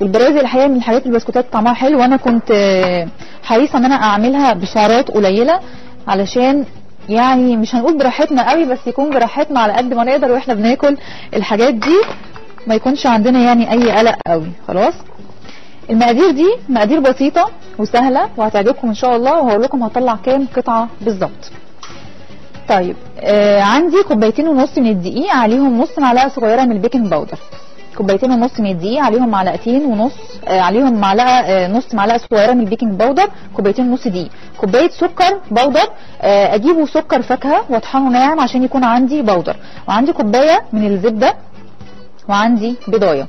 والبرازق الحقيقة من الحاجات البسكوتات طعمها حلو. وأنا كنت آه، حريصة إن أنا أعملها بسعرات قليلة علشان يعني مش هنقول براحتنا قوي بس يكون براحتنا على قد ما نقدر وإحنا بناكل الحاجات دي ما يكونش عندنا يعني أي قلق قوي. خلاص؟ المقادير دي مقادير بسيطة وسهلة وهتعجبكم إن شاء الله وهقول لكم هطلع كام قطعة بالظبط. طيب آه عندي كوبايتين ونص من الدقيق عليهم نص معلقة صغيرة من ال baking powder. كوبايتين ونص من الدقيق عليهم معلقتين ونص آه عليهم معلقة آه نص معلقة صغيرة من ال baking powder كوبايتين ونص دقيق. كوباية سكر powder آه أجيبه سكر فاكهة وأطحنه ناعم عشان يكون عندي powder. وعندي كوباية من الزبدة وعندي بيضاية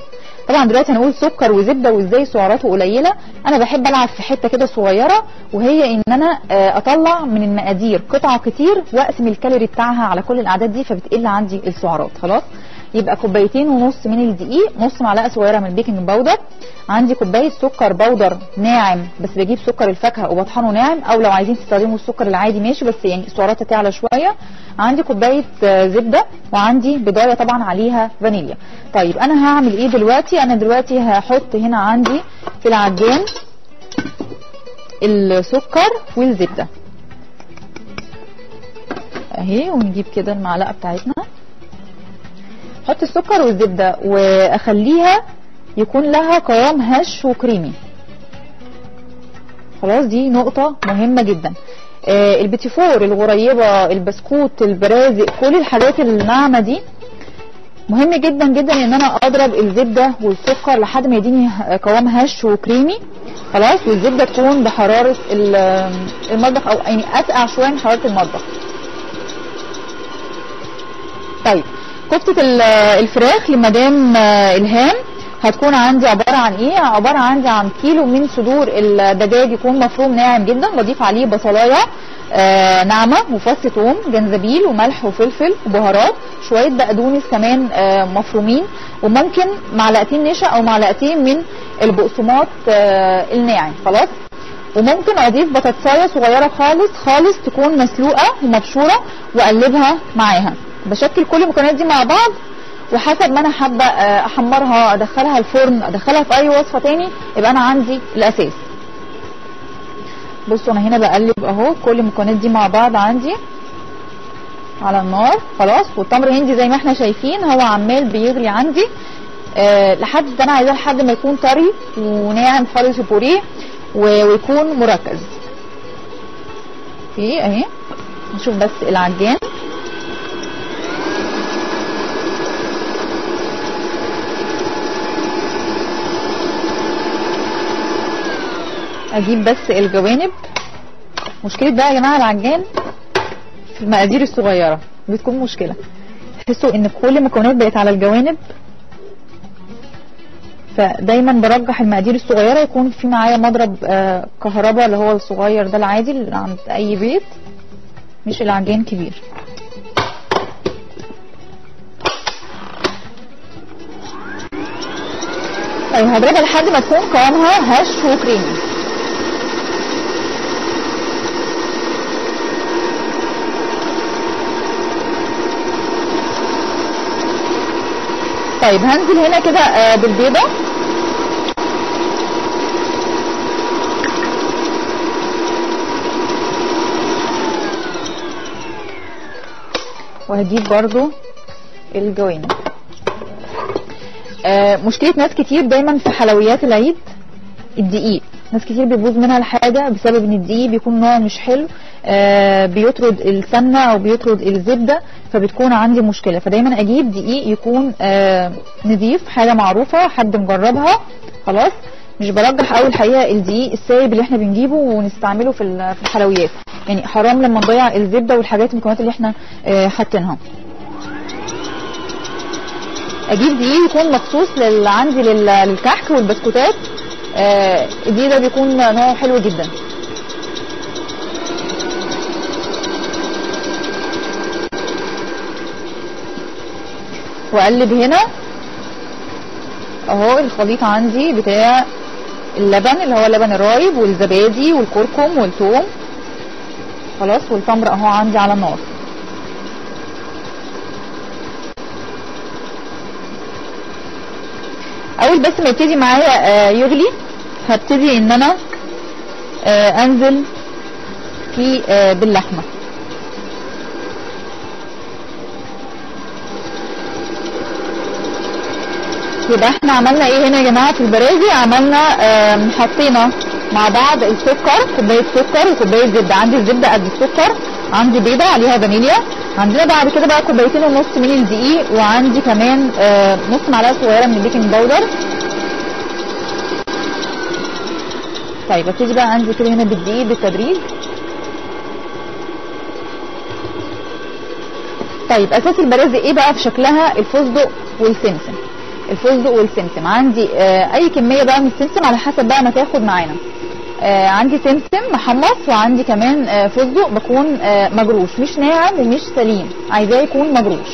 طبعا دلوقتي هنقول سكر وزبدة وإزاي سعراته قليلة. أنا بحب ألعب في حتة كده صغيرة وهي إن أنا آه، أطلع من المقادير قطع كتير وأقسم الكالوري بتاعها على كل الأعداد دي فبتقل عندي السعرات. خلاص؟ يبقى كوبايتين ونص من الدقيق نص معلقة صغيرة من ال baking powder عندي كوباية سكر باودر ناعم بس بجيب سكر الفاكهة وبطحنه ناعم أو لو عايزين تستخدموا السكر العادي ماشي بس يعني السعرات تعلى شوية. عندي كوباية آه، زبدة وعندي بضايه طبعا عليها فانيليا. طيب أنا هعمل إيه دلوقتي؟ أنا دلوقتي هحط هنا عندي في العجان السكر والزبدة. أهي ونجيب كده المعلقة بتاعتنا. أحط السكر والزبدة وأخليها يكون لها قوام هش وكريمي. خلاص دي نقطة مهمة جدا. آه البيتيفور الغريبة البسكوت البرازق كل الحاجات الناعمة دي مهم جدا جدا إن أنا أضرب الزبدة والسكر لحد ما يديني قوام هش وكريمي. خلاص والزبدة تكون بحرارة ال- المطبخ أو يعني أتقع شوية من حرارة المطبخ. طيب. كفتة ال- الفراخ لمدام آه، إلهام. هتكون عندي عبارة عن إيه؟ عبارة عندي عن كيلو من صدور الدجاج يكون مفروم ناعم جدا. بضيف عليه بصلاية آه ناعمة وفص ثوم جنزبيل وملح وفلفل وبهارات شوية بقدونس كمان آه مفرومين وممكن معلقتين نشا أو معلقتين من البقسماط الناعم. خلاص؟ وممكن أضيف بطاطساية صغيرة خالص خالص تكون مسلوقة ومبشورة وأقلبها معاها. بشكل كل المكونات دي مع بعض وحسب ما أنا حابة آه، أحمرها ادخلها الفرن أدخلها في أي وصفة تاني يبقى أنا عندي الأساس. بصوا أنا هنا بقلب أهو كل المكونات دي مع بعض عندي. على النار خلاص والتمر هندي زي ما إحنا شايفين هو عمال بيغلي عندي. أه لحد ده أنا عايزاه لحد ما يكون طري وناعم خالص البوريه و- ويكون مركز. في أهي نشوف بس العجان. أجيب بس الجوانب. مشكلة بقى يا جماعة العجان في المقادير الصغيرة بتكون مشكلة. تحسوا إن كل المكونات بقت على الجوانب. فدايما برجح المقادير الصغيرة يكون في معايا مضرب آه، كهرباء اللي هو الصغير ده العادي اللي عند أي بيت مش العجان كبير. طيب هضربها لحد ما تكون قوامها هش وكريمي. طيب هنزل هنا كده آه، بالبيضة. وهجيب برضو الجوانب آه، مشكلة ناس كتير دايما في حلويات العيد الدقيق. ناس كتير بيبوظ منها الحاجة بسبب إن الدقيق بيكون نوع مش حلو آه بيطرد السمنة أو بيطرد الزبدة فبتكون عندي مشكلة. فدايما أجيب دقيق يكون آه نضيف حاجة معروفة حد مجربها خلاص. مش برجح قوي الحقيقة الدقيق السايب اللي إحنا بنجيبه ونستعمله في ال- في الحلويات. يعني حرام لما نضيع الزبدة والحاجات المكونات اللي إحنا آه حاطينها. أجيب دقيق يكون مخصوص. عندي لل... للكحك والبسكوتات. آه الدقيق ده بيكون نوعه حلو جدا. وأقلب هنا. أهو الخليط عندي بتاع اللبن اللي هو اللبن الرايب والزبادي والكركم والثوم. خلاص والتمر أهو عندي على النار. أول بس ما يبتدي معايا آه، يغلي. هبتدي إن أنا آه، أنزل فيه آه، باللحمة. يبقى إحنا عملنا إيه هنا يا جماعة؟ في البرازق عملنا حطينا مع بعض السكر كوباية سكر وكوباية زبدة. عندي الزبده قد السكر عندي بيضة عليها فانيليا. عندنا بعد كده بقى كوبايتين ونص من الدقيق وعندي كمان آه، نص معلقة صغيرة من ال baking powder طيب أبتدي بقى انزل كده هنا بالدقيق بالتدريج. طيب أساس البرازي إيه بقى في شكلها؟ الفستق والسمسم. الفستق والسمسم. عندي آه أي كمية بقى من السمسم على حسب بقى ما تاخد معانا. عندي سمسم محمص وعندي كمان آه فستق بكون آه مجروش. مش ناعم ومش سليم. عايزاه يكون مجروش.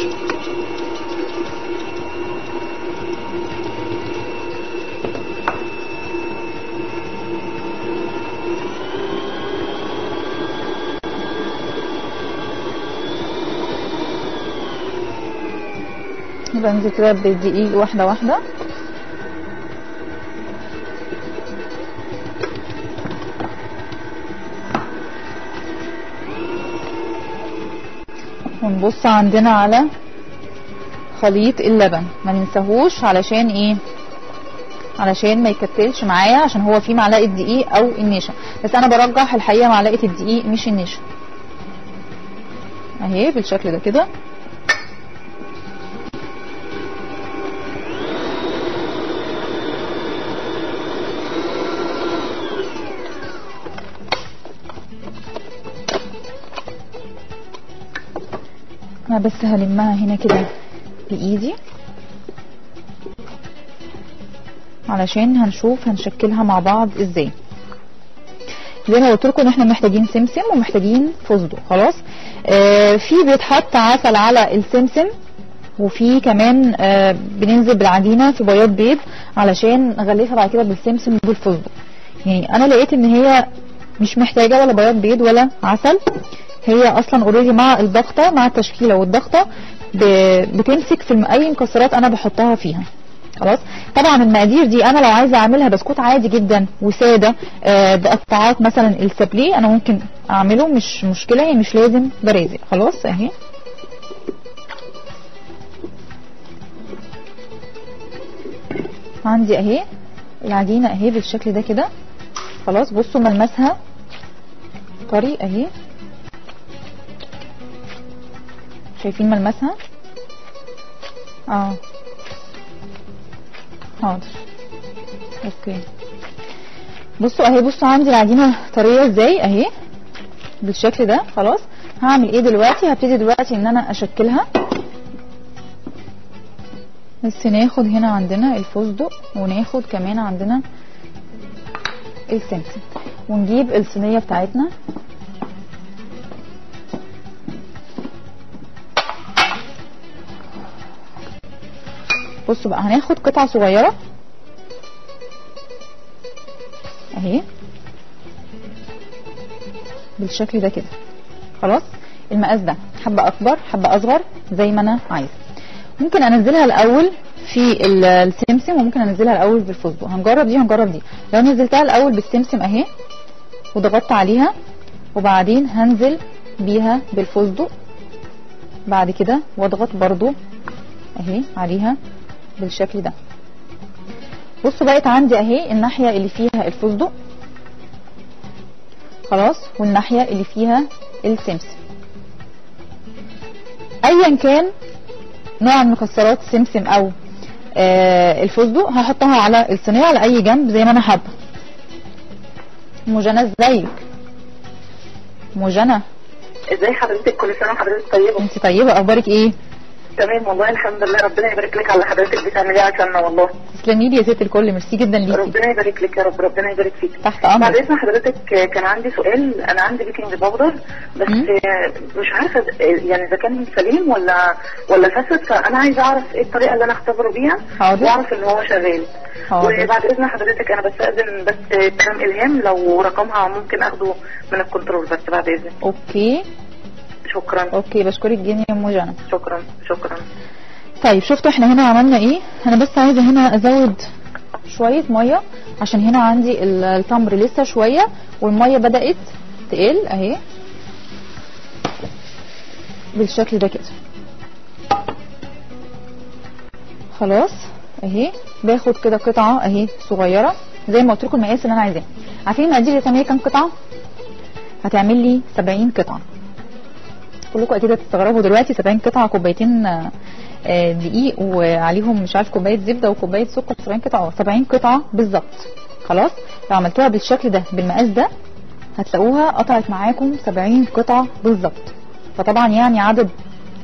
بنزل كده بالدقيق واحدة واحدة. ونبص عندنا على خليط اللبن. ما ننساهوش علشان إيه؟ علشان ما يكتلش معايا عشان هو فيه معلقة دقيق أو النشا. بس أنا برجح الحقيقة معلقة الدقيق مش النشا. أهي بالشكل ده كده. أنا بس هلمها هنا كده بإيدي. علشان هنشوف هنشكلها مع بعض إزاي. زي ما قلت لكم إن إحنا محتاجين سمسم ومحتاجين فستق. خلاص؟ آه في بيتحط عسل على السمسم. وفي كمان آه بننزل بالعجينة في بياض بيض علشان نغلفها بعد كده بالسمسم بالفستق. يعني أنا لقيت إن هي مش محتاجة ولا بياض بيض ولا عسل. هي أصلا اوريدي مع الضغطة مع التشكيلة والضغطة بتمسك في أي مكسرات أنا بحطها فيها. خلاص؟ طبعا المقادير دي أنا لو عايزة أعملها بسكوت عادي جدا وسادة آه، بقطعات مثلا السابليه أنا ممكن أعمله مش مشكلة يعني مش لازم برازق. خلاص؟ أهي. عندي أهي. العجينه أهي بالشكل ده كده. خلاص؟ بصوا ملمسها. طري أهي. شايفين ملمسها؟ آه. حاضر. أوكي. بصوا أهي بصوا عندي العجينة طرية إزاي؟ أهي. بالشكل ده. خلاص. هعمل إيه دلوقتي؟ هبتدي دلوقتي إن أنا أشكلها. بس ناخد هنا عندنا الفستق وناخد كمان عندنا السمسم ونجيب الصينية بتاعتنا. بصوا بقى هناخد قطعة صغيرة. أهي. بالشكل ده كده. خلاص؟ المقاس ده حبة أكبر حبة أصغر زي ما أنا عايزة. ممكن أنزلها الأول في ال- السمسم وممكن أنزلها الأول بالفستق هنجرب دي هنجرب دي. لو نزلتها الأول بالسمسم أهي وضغطت عليها وبعدين هنزل بيها بالفستق بعد كده واضغط برضو أهي عليها. بالشكل ده. بصوا بقت عندي اهي الناحية اللي فيها الفستق. خلاص والناحية اللي فيها السمسم ايا كان نوع المكسرات سمسم أو آه الفستق هحطها على الصينية على أي جنب زي ما أنا حابة. مجنى ازيك أم جنى إزاي حضرتك؟ كل سنة وحضرتك طيبة. أنت طيبة. أخبارك إيه؟ تمام والله الحمد لله. ربنا يبارك لك على حضرتك بتعمليه عشاننا والله. تسلمي لي يا ست الكل. ميرسي جدا ليكي. ربنا يبارك لك يا رب ربنا يبارك فيك. تحت أمرك بعد إذن حضرتك كان عندي سؤال. أنا عندي baking powder بس. مش عارفة يعني إذا كان سليم ولا ولا فاسد فأنا عايزة أعرف إيه الطريقة اللي أنا أختبره بيها حاضر. وأعرف إن هو شغال. حاضر. وبعد إذن حضرتك أنا بستأذن بس كلام إلهام. لو رقمها ممكن أخده من ال control بس بعد اذنك okay. شكرا. okay بشكرك جدا يا ام جنى. شكرا شكرا. طيب شفتوا إحنا هنا عملنا إيه؟ أنا بس عايزة هنا أزود شوية مية عشان هنا عندي ال- التمر لسه شوية والمية بدأت تقل أهي. بالشكل ده كده. خلاص أهي. باخد كده قطعة أهي صغيرة زي ما قلت لكم المقاس اللي أنا عايزاه. عارفين المقادير تعملي كام قطعة؟ هتعمل لي 70 قطعة. كلكم أكيد هتستغربوا دلوقتي 70 قطعه كوبايتين آه، آه، دقيق وعليهم مش عارف كوباية زبدة وكوباية سكر 70 قطعه 70 قطعة بالظبط. خلاص؟ لو عملتوها بالشكل ده بالمقاس ده هتلاقوها قطعت معاكم 70 قطعة بالظبط. فطبعا يعني عدد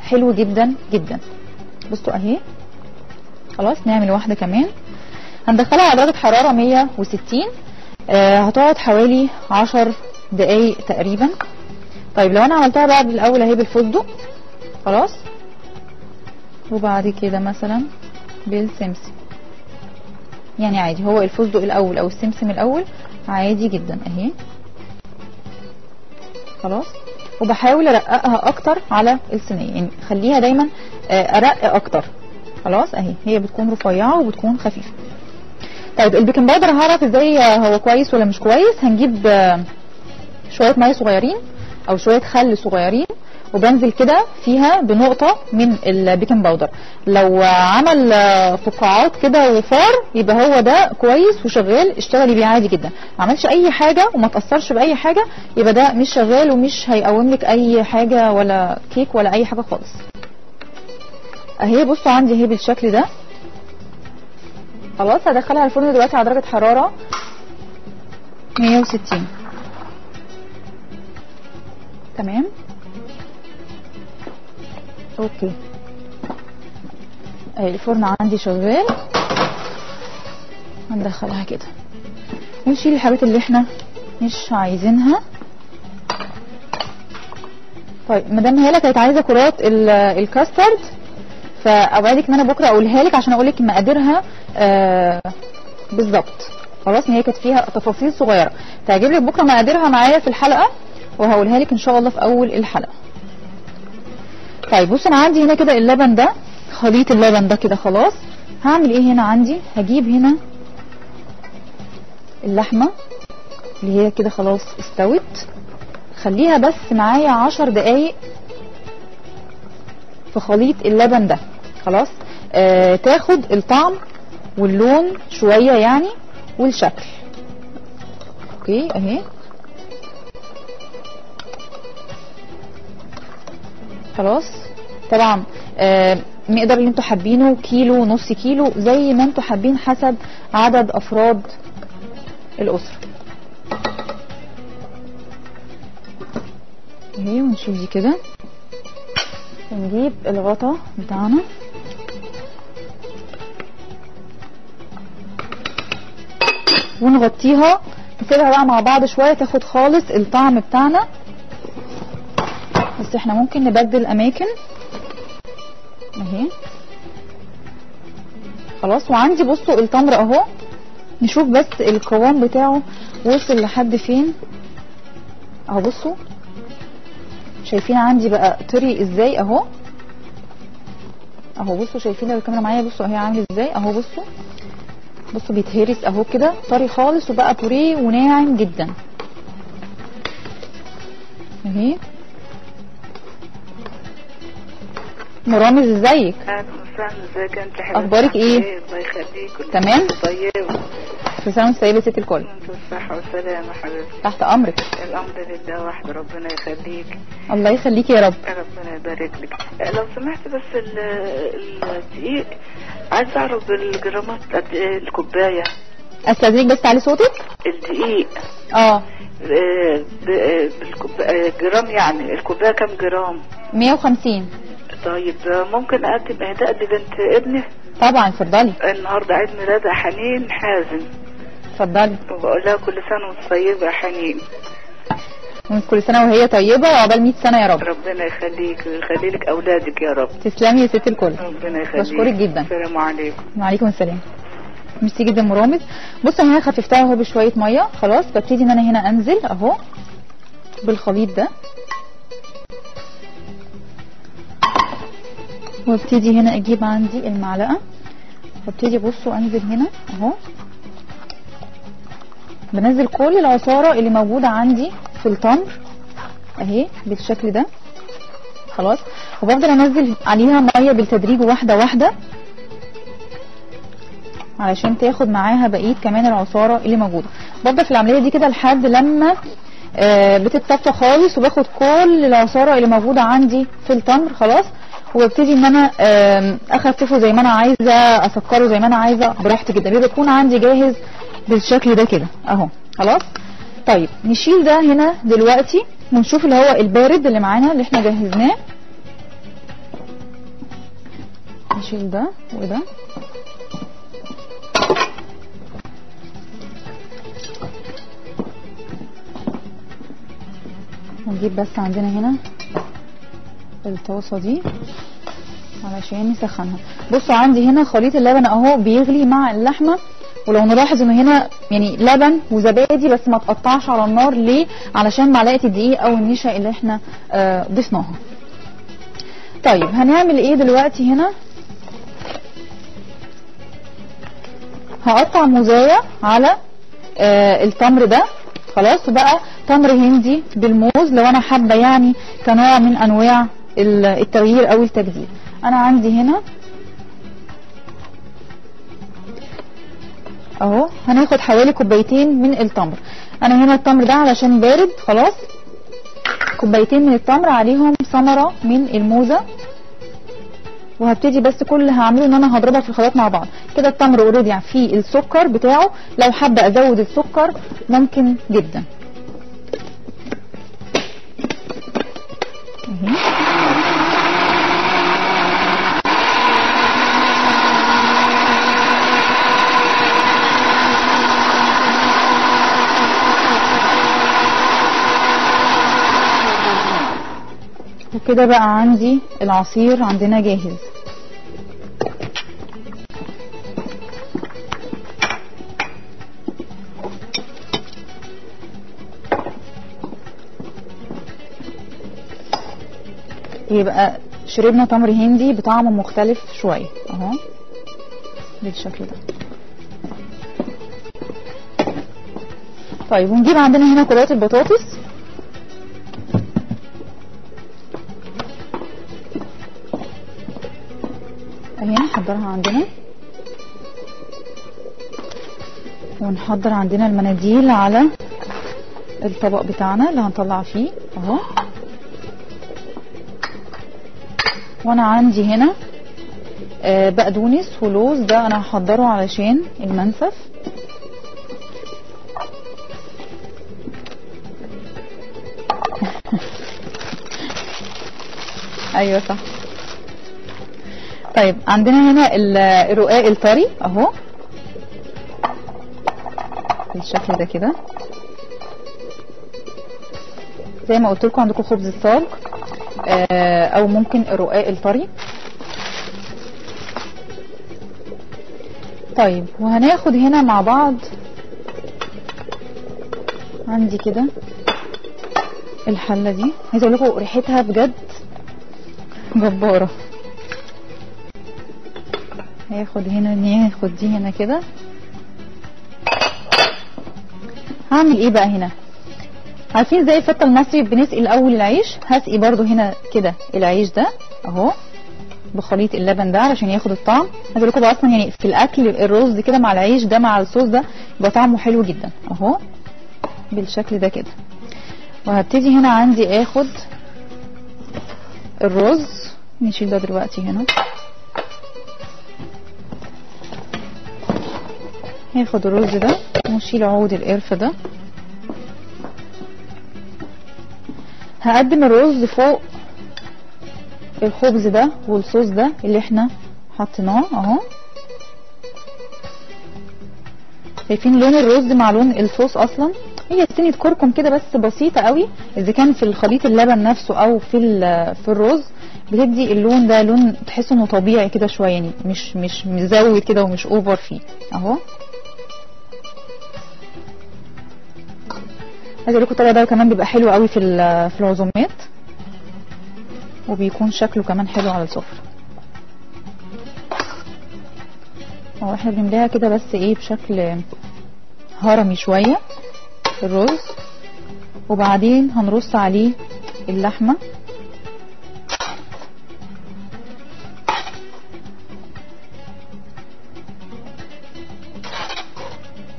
حلو جدا جدا. بصوا اهي. خلاص نعمل واحدة كمان. هندخلها على درجة حرارة 160 آه هتقعد حوالي 10 دقايق تقريبا. طيب لو أنا عملتها بقى بالأول أهي بالفستق خلاص. وبعد كده مثلا بالسمسم. يعني عادي هو الفستق الأول أو السمسم الأول عادي جدا أهي. خلاص. وبحاول أرققها أكتر على الصينية يعني خليها دايما آه، ارقق أكتر. خلاص أهي هي بتكون رفيعة وبتكون خفيفة. طيب ال baking powder هعرف إزاي هو كويس ولا مش كويس. هنجيب آه، شوية مية صغيرين. أو شوية خل صغيرين وبنزل كده فيها بنقطة من ال baking powder. لو عمل فقاعات كده وفار يبقى هو ده كويس وشغال اشتغلي بيه عادي جدا. ما عملش أي حاجة وما تأثرش بأي حاجة يبقى ده مش شغال ومش هيقوم لك أي حاجة ولا كيك ولا أي حاجة خالص. أهي بصوا عندي أهي بالشكل ده. خلاص هدخلها الفرن دلوقتي على درجة حرارة 160 تمام؟ أوكي. اهي الفرن عندي شغال. هندخلها كده. ونشيل الحاجات اللي إحنا مش عايزينها. طيب مدام هاله كانت عايزة كرات ال- الكاسترد فأوعدك إن أنا بكرة أقولها لك عشان أقول لك مقاديرها آه بالظبط. خلاص إن هي كانت فيها تفاصيل صغيرة. فهجيب لك بكرة مقاديرها معايا في الحلقة؟ وهقولها لك إن شاء الله في أول الحلقة. طيب بص أنا عندي هنا كده اللبن ده خليط اللبن ده كده خلاص. هعمل إيه هنا عندي؟ هجيب هنا اللحمة اللي هي كده خلاص استوت. خليها بس معايا عشر دقايق في خليط اللبن ده. خلاص؟ آه تاخد الطعم واللون شوية يعني والشكل. أوكي أهي. خلاص؟ طبعا آه مقدار اللي أنتوا حابينه كيلو نص كيلو زي ما أنتوا حابين حسب عدد أفراد الأسرة. اهي ونشيل دي كده. ونجيب الغطا بتاعنا. ونغطيها نسيبها بقى مع بعض شوية تاخد خالص الطعم بتاعنا. بس إحنا ممكن نبدل أماكن. اهي. خلاص وعندي بصوا التمر أهو. نشوف بس القوام بتاعه وصل لحد فين. أهو بصوا. شايفين عندي بقى طري إزاي أهو. أهو بصوا شايفين الكاميرا معايا؟ بصوا أهي عامل إزاي. أهو بصوا. بصوا بيتهرس أهو كده. طري خالص وبقى بوريه وناعم جدا. اهي. مرامز ازيك؟ أهلا وسهلا ازيك؟ أنت حبيبتي أخبارك إيه؟ الله يخليك تمام؟ سنة طيب. كل سنه يا ست الكل. انت بالصحة والسلامة حبيبتي. تحت أمرك. الأمر لله وحده ربنا يخليك. الله يخليك يا رب. ربنا يبارك لك. لو سمحت بس ال- الدقيق عايز أعرف بالجرامات قد إيه الكوباية. أستاذنك بس تعلي صوتك. الدقيق. آه. آه، ب- آه، بالكوب- آه، جرام يعني. الكوباية كام جرام؟ 150 طيب ممكن اقدم اهداء لبنت ابني؟ طبعا اتفضلي. النهارده عيد ميلادها حنين حازم. اتفضلي. وبقول لها كل سنة وانت طيبة يا حنين. وانت كل سنة وهي طيبة وعقبال 100 سنة يا رب. ربنا يخليك ويخلي لك أولادك يا رب. تسلمي يا ست الكل. ربنا يخليك. بشكرك جدا. السلام عليكم. وعليكم السلام. ميرسي جدا مرامز بص أنا هنا خففتها أهو بشوية مية. خلاص ببتدي إن أنا هنا أنزل أهو بالخليط ده. وابتدي هنا أجيب عندي المعلقة. وابتدي بصوا انزل هنا أهو. بنزل كل العصارة اللي موجودة عندي في التمر. أهي بالشكل ده. خلاص. وبفضل أنزل عليها مية بالتدريج واحدة واحدة. علشان تاخد معاها بقية كمان العصارة اللي موجودة. بفضل في العملية دي كده لحد لما آه، بتتصفى خالص وباخد كل العصارة اللي موجودة عندي في التمر. خلاص. وببتدي ان أنا اخففه زي ما أنا عايزة اسكره زي ما أنا عايزة براحتي جدا. بيبقى يكون عندي جاهز بالشكل ده كده. اهو. خلاص؟ طيب نشيل ده هنا دلوقتي ونشوف اللي هو البارد اللي معانا اللي إحنا جهزناه. نشيل ده وده. ونجيب بس عندنا هنا. الطاسة دي علشان نسخنها. بصوا عندي هنا خليط اللبن اهو بيغلي مع اللحمة ولو نلاحظ انه هنا يعني لبن وزبادي بس ما تقطعش على النار. ليه؟ علشان معلقة الدقيق أو النشا اللي إحنا آه ضفناها. طيب هنعمل إيه دلوقتي هنا؟ هقطع موزاية على آه التمر ده. خلاص وبقى تمر هندي بالموز لو أنا حابة يعني كنوع من انواع التغيير أو التجديد أنا عندي هنا. أهو هناخد حوالي كوبايتين من التمر. أنا هنا التمر ده علشان بارد خلاص. كوبايتين من التمر عليهم ثمرة من الموزة. وهبتدي بس كل اللي هعمله إن أنا هضربها في الخلاط مع بعض. كده التمر اوريدي فيه السكر بتاعه. لو حابة أزود السكر ممكن جدا. كده بقى عندي العصير عندنا جاهز. يبقى شربنا تمر هندي بطعم مختلف شوية. أهو. بالشكل ده. طيب ونجيب عندنا هنا كرات البطاطس. نحضرها عندنا. ونحضر عندنا المناديل على الطبق بتاعنا اللي هنطلع فيه أهو. وأنا عندي هنا آه، بقدونس ولوز. ده أنا هحضره علشان المنسف. أيوه صح. طيب عندنا هنا ال- الرقاق الطري أهو. بالشكل ده كده. زي ما قلت لكم عندكم خبز الصاج آه، أو ممكن الرقاق الطري طيب وهناخد هنا مع بعض عندي كده الحلة دي. عايزه أقول لكم ريحتها بجد جبارة. هاخد هنا ناخد دي هنا كده. هعمل إيه بقى هنا؟ عارفين زي الفتة المصري بنسقي الأول العيش؟ هسقي برضو هنا كده العيش ده أهو بخليط اللبن ده علشان ياخد الطعم. عايز لكم أصلا يعني في الأكل الرز كده مع العيش ده مع الصوص ده يبقى طعمه حلو جدا. أهو بالشكل ده كده. وهبتدي هنا عندي آخد الرز. نشيل ده دلوقتي هنا. هاخد الرز ده ونشيل عود القرفة ده. هقدم الرز فوق الخبز ده والصوص ده اللي إحنا حطيناه اهو. شايفين لون الرز مع لون الصوص أصلا؟ هي سنة كركم كده بس بسيطة قوي. إذا كان في الخليط اللبن نفسه أو في في الرز بتدي اللون ده لون تحس إنه طبيعي كده شوية يعني مش مش مزود كده ومش اوفر فيه. أهو. عايز أقول لكم الطبق ده كمان بيبقى حلو قوي في في العزومات. وبيكون شكله كمان حلو على السفرة. هو إحنا بنملاها كده بس إيه بشكل هرمي شوية الرز. وبعدين هنرص عليه اللحمة.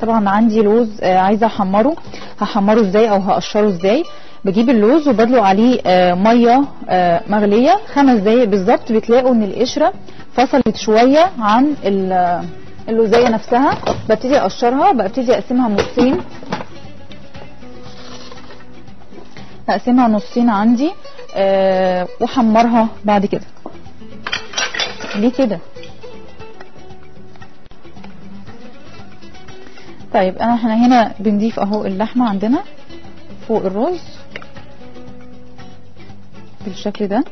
طبعا عندي لوز آه، عايزة أحمره. هحمره إزاي أو هقشره إزاي. بجيب اللوز وبدلق عليه آه، مية آه، مغلية. خمس دقايق بالظبط بتلاقوا إن القشرة فصلت شوية عن ال- اللوزية نفسها. ببتدي أقشرها ببتدي أقسمها نصين. هقسمها نصين عندي آه، وأحمرها بعد كده. ليه كده؟ طيب إحنا هنا بنضيف أهو اللحمة عندنا فوق الرز بالشكل ده.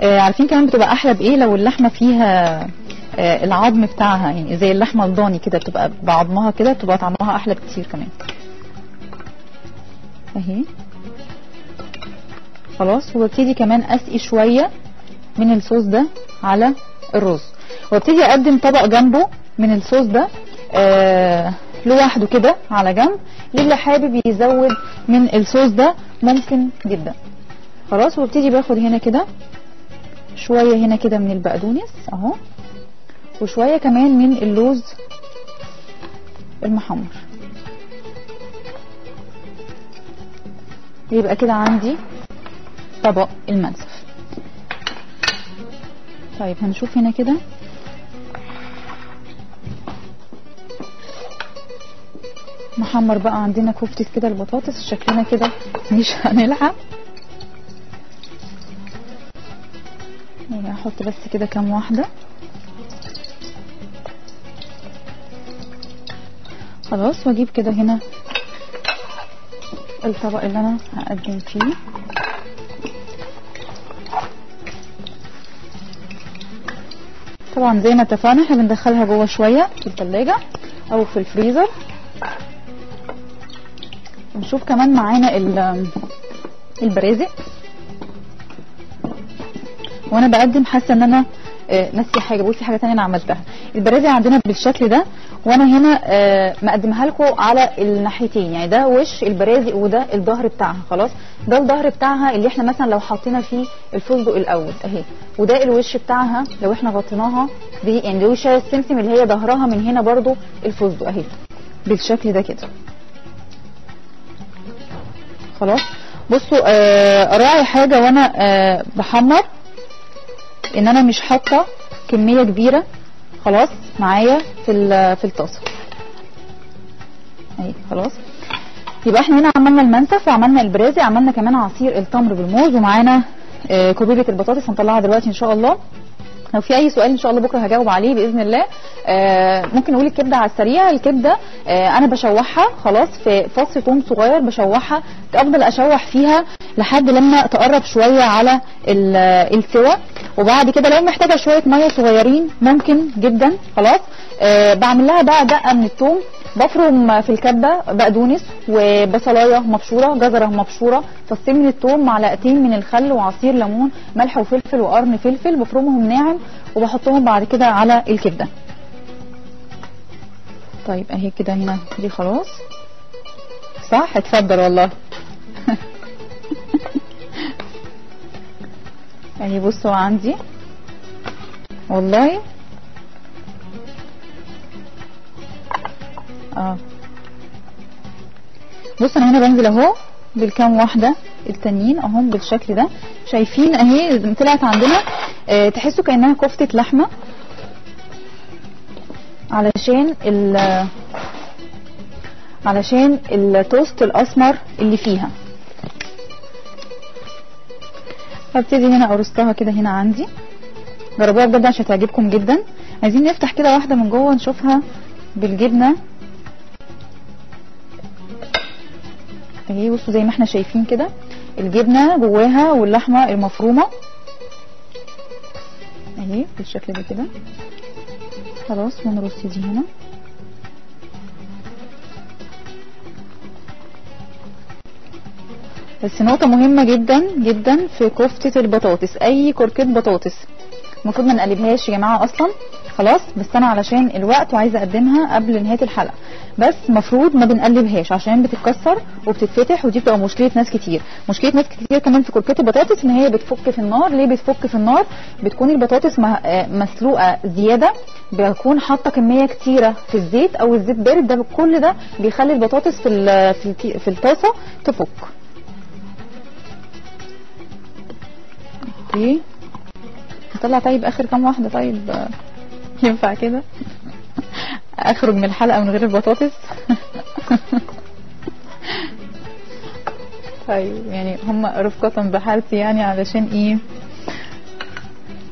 آه عارفين كمان بتبقى أحلى بإيه؟ لو اللحمة فيها آه العظم بتاعها يعني زي اللحمة الضاني كده بتبقى بعظمها كده بتبقى طعمها أحلى بكتير كمان. أهي. خلاص وابتدي كمان أسقي شوية من الصوص ده على الرز. وابتدي أقدم طبق جنبه من الصوص ده آه لوحده كده على جنب. للي حابب يزود من الصوص ده؟ ممكن جدا. خلاص وابتدي باخد هنا كده شوية هنا كده من البقدونس أهو وشوية كمان من اللوز المحمر. يبقى كده عندي طبق المنسف. طيب هنشوف هنا كده. نحمر بقى عندنا كفتة كده البطاطس شكلنا كده مش هنلعب. يعني هحط بس كده كام واحدة. خلاص وأجيب كده هنا الطبق اللي أنا هقدم فيه. طبعا زي ما اتفقنا إحنا بندخلها جوه شوية في الثلاجه أو في الفريزر. نشوف كمان معانا ال- البرازق. وأنا بقدم حاسة إن أنا آه، ناسية حاجة في حاجة تانية أنا عملتها. البرازي عندنا بالشكل ده وأنا هنا آه، مقدمها لكم على الناحيتين. يعني ده وش البرازي وده الظهر بتاعها خلاص؟ ده الظهر بتاعها اللي إحنا مثلا لو حطينا فيه الفستق الأول أهي. وده الوش بتاعها لو إحنا غطيناها يعني ده وشها السمسم اللي هي ظهرها من هنا برضو الفستق أهي. بالشكل ده كده. خلاص. بصوا آه، أراعي حاجة وأنا آه، بحمر إن أنا مش حاطة كمية كبيرة. خلاص معايا في في الطاسة. أهي خلاص. يبقى إحنا هنا عملنا المنسف وعملنا البرازي عملنا كمان عصير التمر بالموز ومعانا آه، كوبيبة البطاطس هنطلعها دلوقتي إن شاء الله. لو في أي سؤال إن شاء الله بكرة هجاوب عليه بإذن الله. آه ممكن نقول الكبدة على السريع. الكبدة آه أنا بشوحها خلاص في فص ثوم صغير بشوحها أفضل أشوح فيها لحد لما تقرب شوية على ال- السوى وبعد كده لو محتاجة شوية مية صغيرين ممكن جدا خلاص. آه بعمل لها بقى دقة من الثوم بفرم في الكبة بقدونس وبصلاية مبشورة جزرة مبشورة فصين من الثوم معلقتين من الخل وعصير ليمون ملح وفلفل وقرن فلفل بفرمهم ناعم وبحطهم بعد كده على الكبدة. طيب أهي كده هنا دي خلاص. صح؟ اتفضل والله. أهي بصوا عندي. والله آه. بص أنا هنا بنزل أهو بالكام واحدة التانيين أهم بالشكل ده. شايفين أهي طلعت عندنا آه تحسوا كأنها كفتة لحمة. علشان ال علشان التوست الأسمر اللي فيها. هبتدي هنا أرصها كده هنا عندي. جربوها بجد عشان تعجبكم جدا. عايزين نفتح كده واحدة من جوه نشوفها بالجبنة. اهي بصوا زي ما إحنا شايفين كده الجبنة جواها واللحمة المفرومة. اهي بالشكل ده كده. خلاص ونرص دي هنا. بس نقطة مهمة جدا جدا في كفتة البطاطس أي كركة بطاطس. المفروض ما نقلبهاش يا جماعة أصلا. خلاص بس أنا علشان الوقت وعايزة أقدمها قبل نهاية الحلقة. بس مفروض ما بنقلبهاش عشان بتتكسر وبتتفتح ودي بتبقى مشكلة ناس كتير. مشكلة ناس كتير كمان في كركة البطاطس إن هي بتفك في النار. ليه بتفك في النار؟ بتكون البطاطس آه مسلوقة زيادة بكون حاطة كمية كتيرة في الزيت أو الزيت بارد. ده كل ده بيخلي البطاطس في في الطاسة تفك. أوكي. نطلع طيب آخر كام واحدة طيب؟ ينفع كده؟ أخرج من الحلقة من غير البطاطس؟ طيب يعني هم رفقة بحالتي يعني علشان إيه؟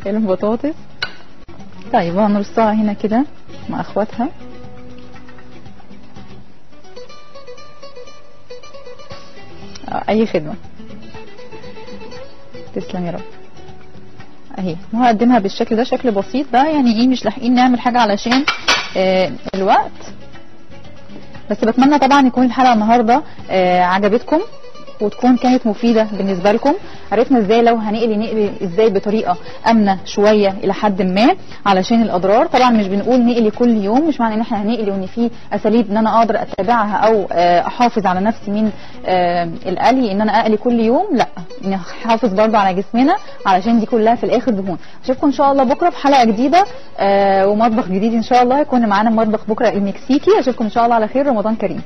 البطاطس. طيب هنرصها هنا كده مع أخواتها. أي خدمة. تسلم يا رب. اهي وهقدمها بالشكل ده شكل بسيط بقى. يعني إيه مش لاحقين نعمل حاجة علشان آه الوقت. بس بتمنى طبعا يكون الحلقة النهارده آه عجبتكم. وتكون كانت مفيدة بالنسبة لكم. عرفنا إزاي لو هنقلي نقلي إزاي بطريقة آمنة شوية إلى حد ما علشان الأضرار. طبعا مش بنقول نقلي كل يوم مش معنى إن إحنا هنقلي وإن في أساليب إن أنا أقدر أتبعها أو آه، أحافظ على نفسي من آه، القلي إن أنا أقلي كل يوم. لأ نحافظ برضه على جسمنا علشان دي كلها في الآخر دهون. أشوفكم إن شاء الله بكرة في حلقة جديدة آه، ومطبخ جديد إن شاء الله. يكون معانا مطبخ بكرة المكسيكي. أشوفكم إن شاء الله على خير. رمضان كريم.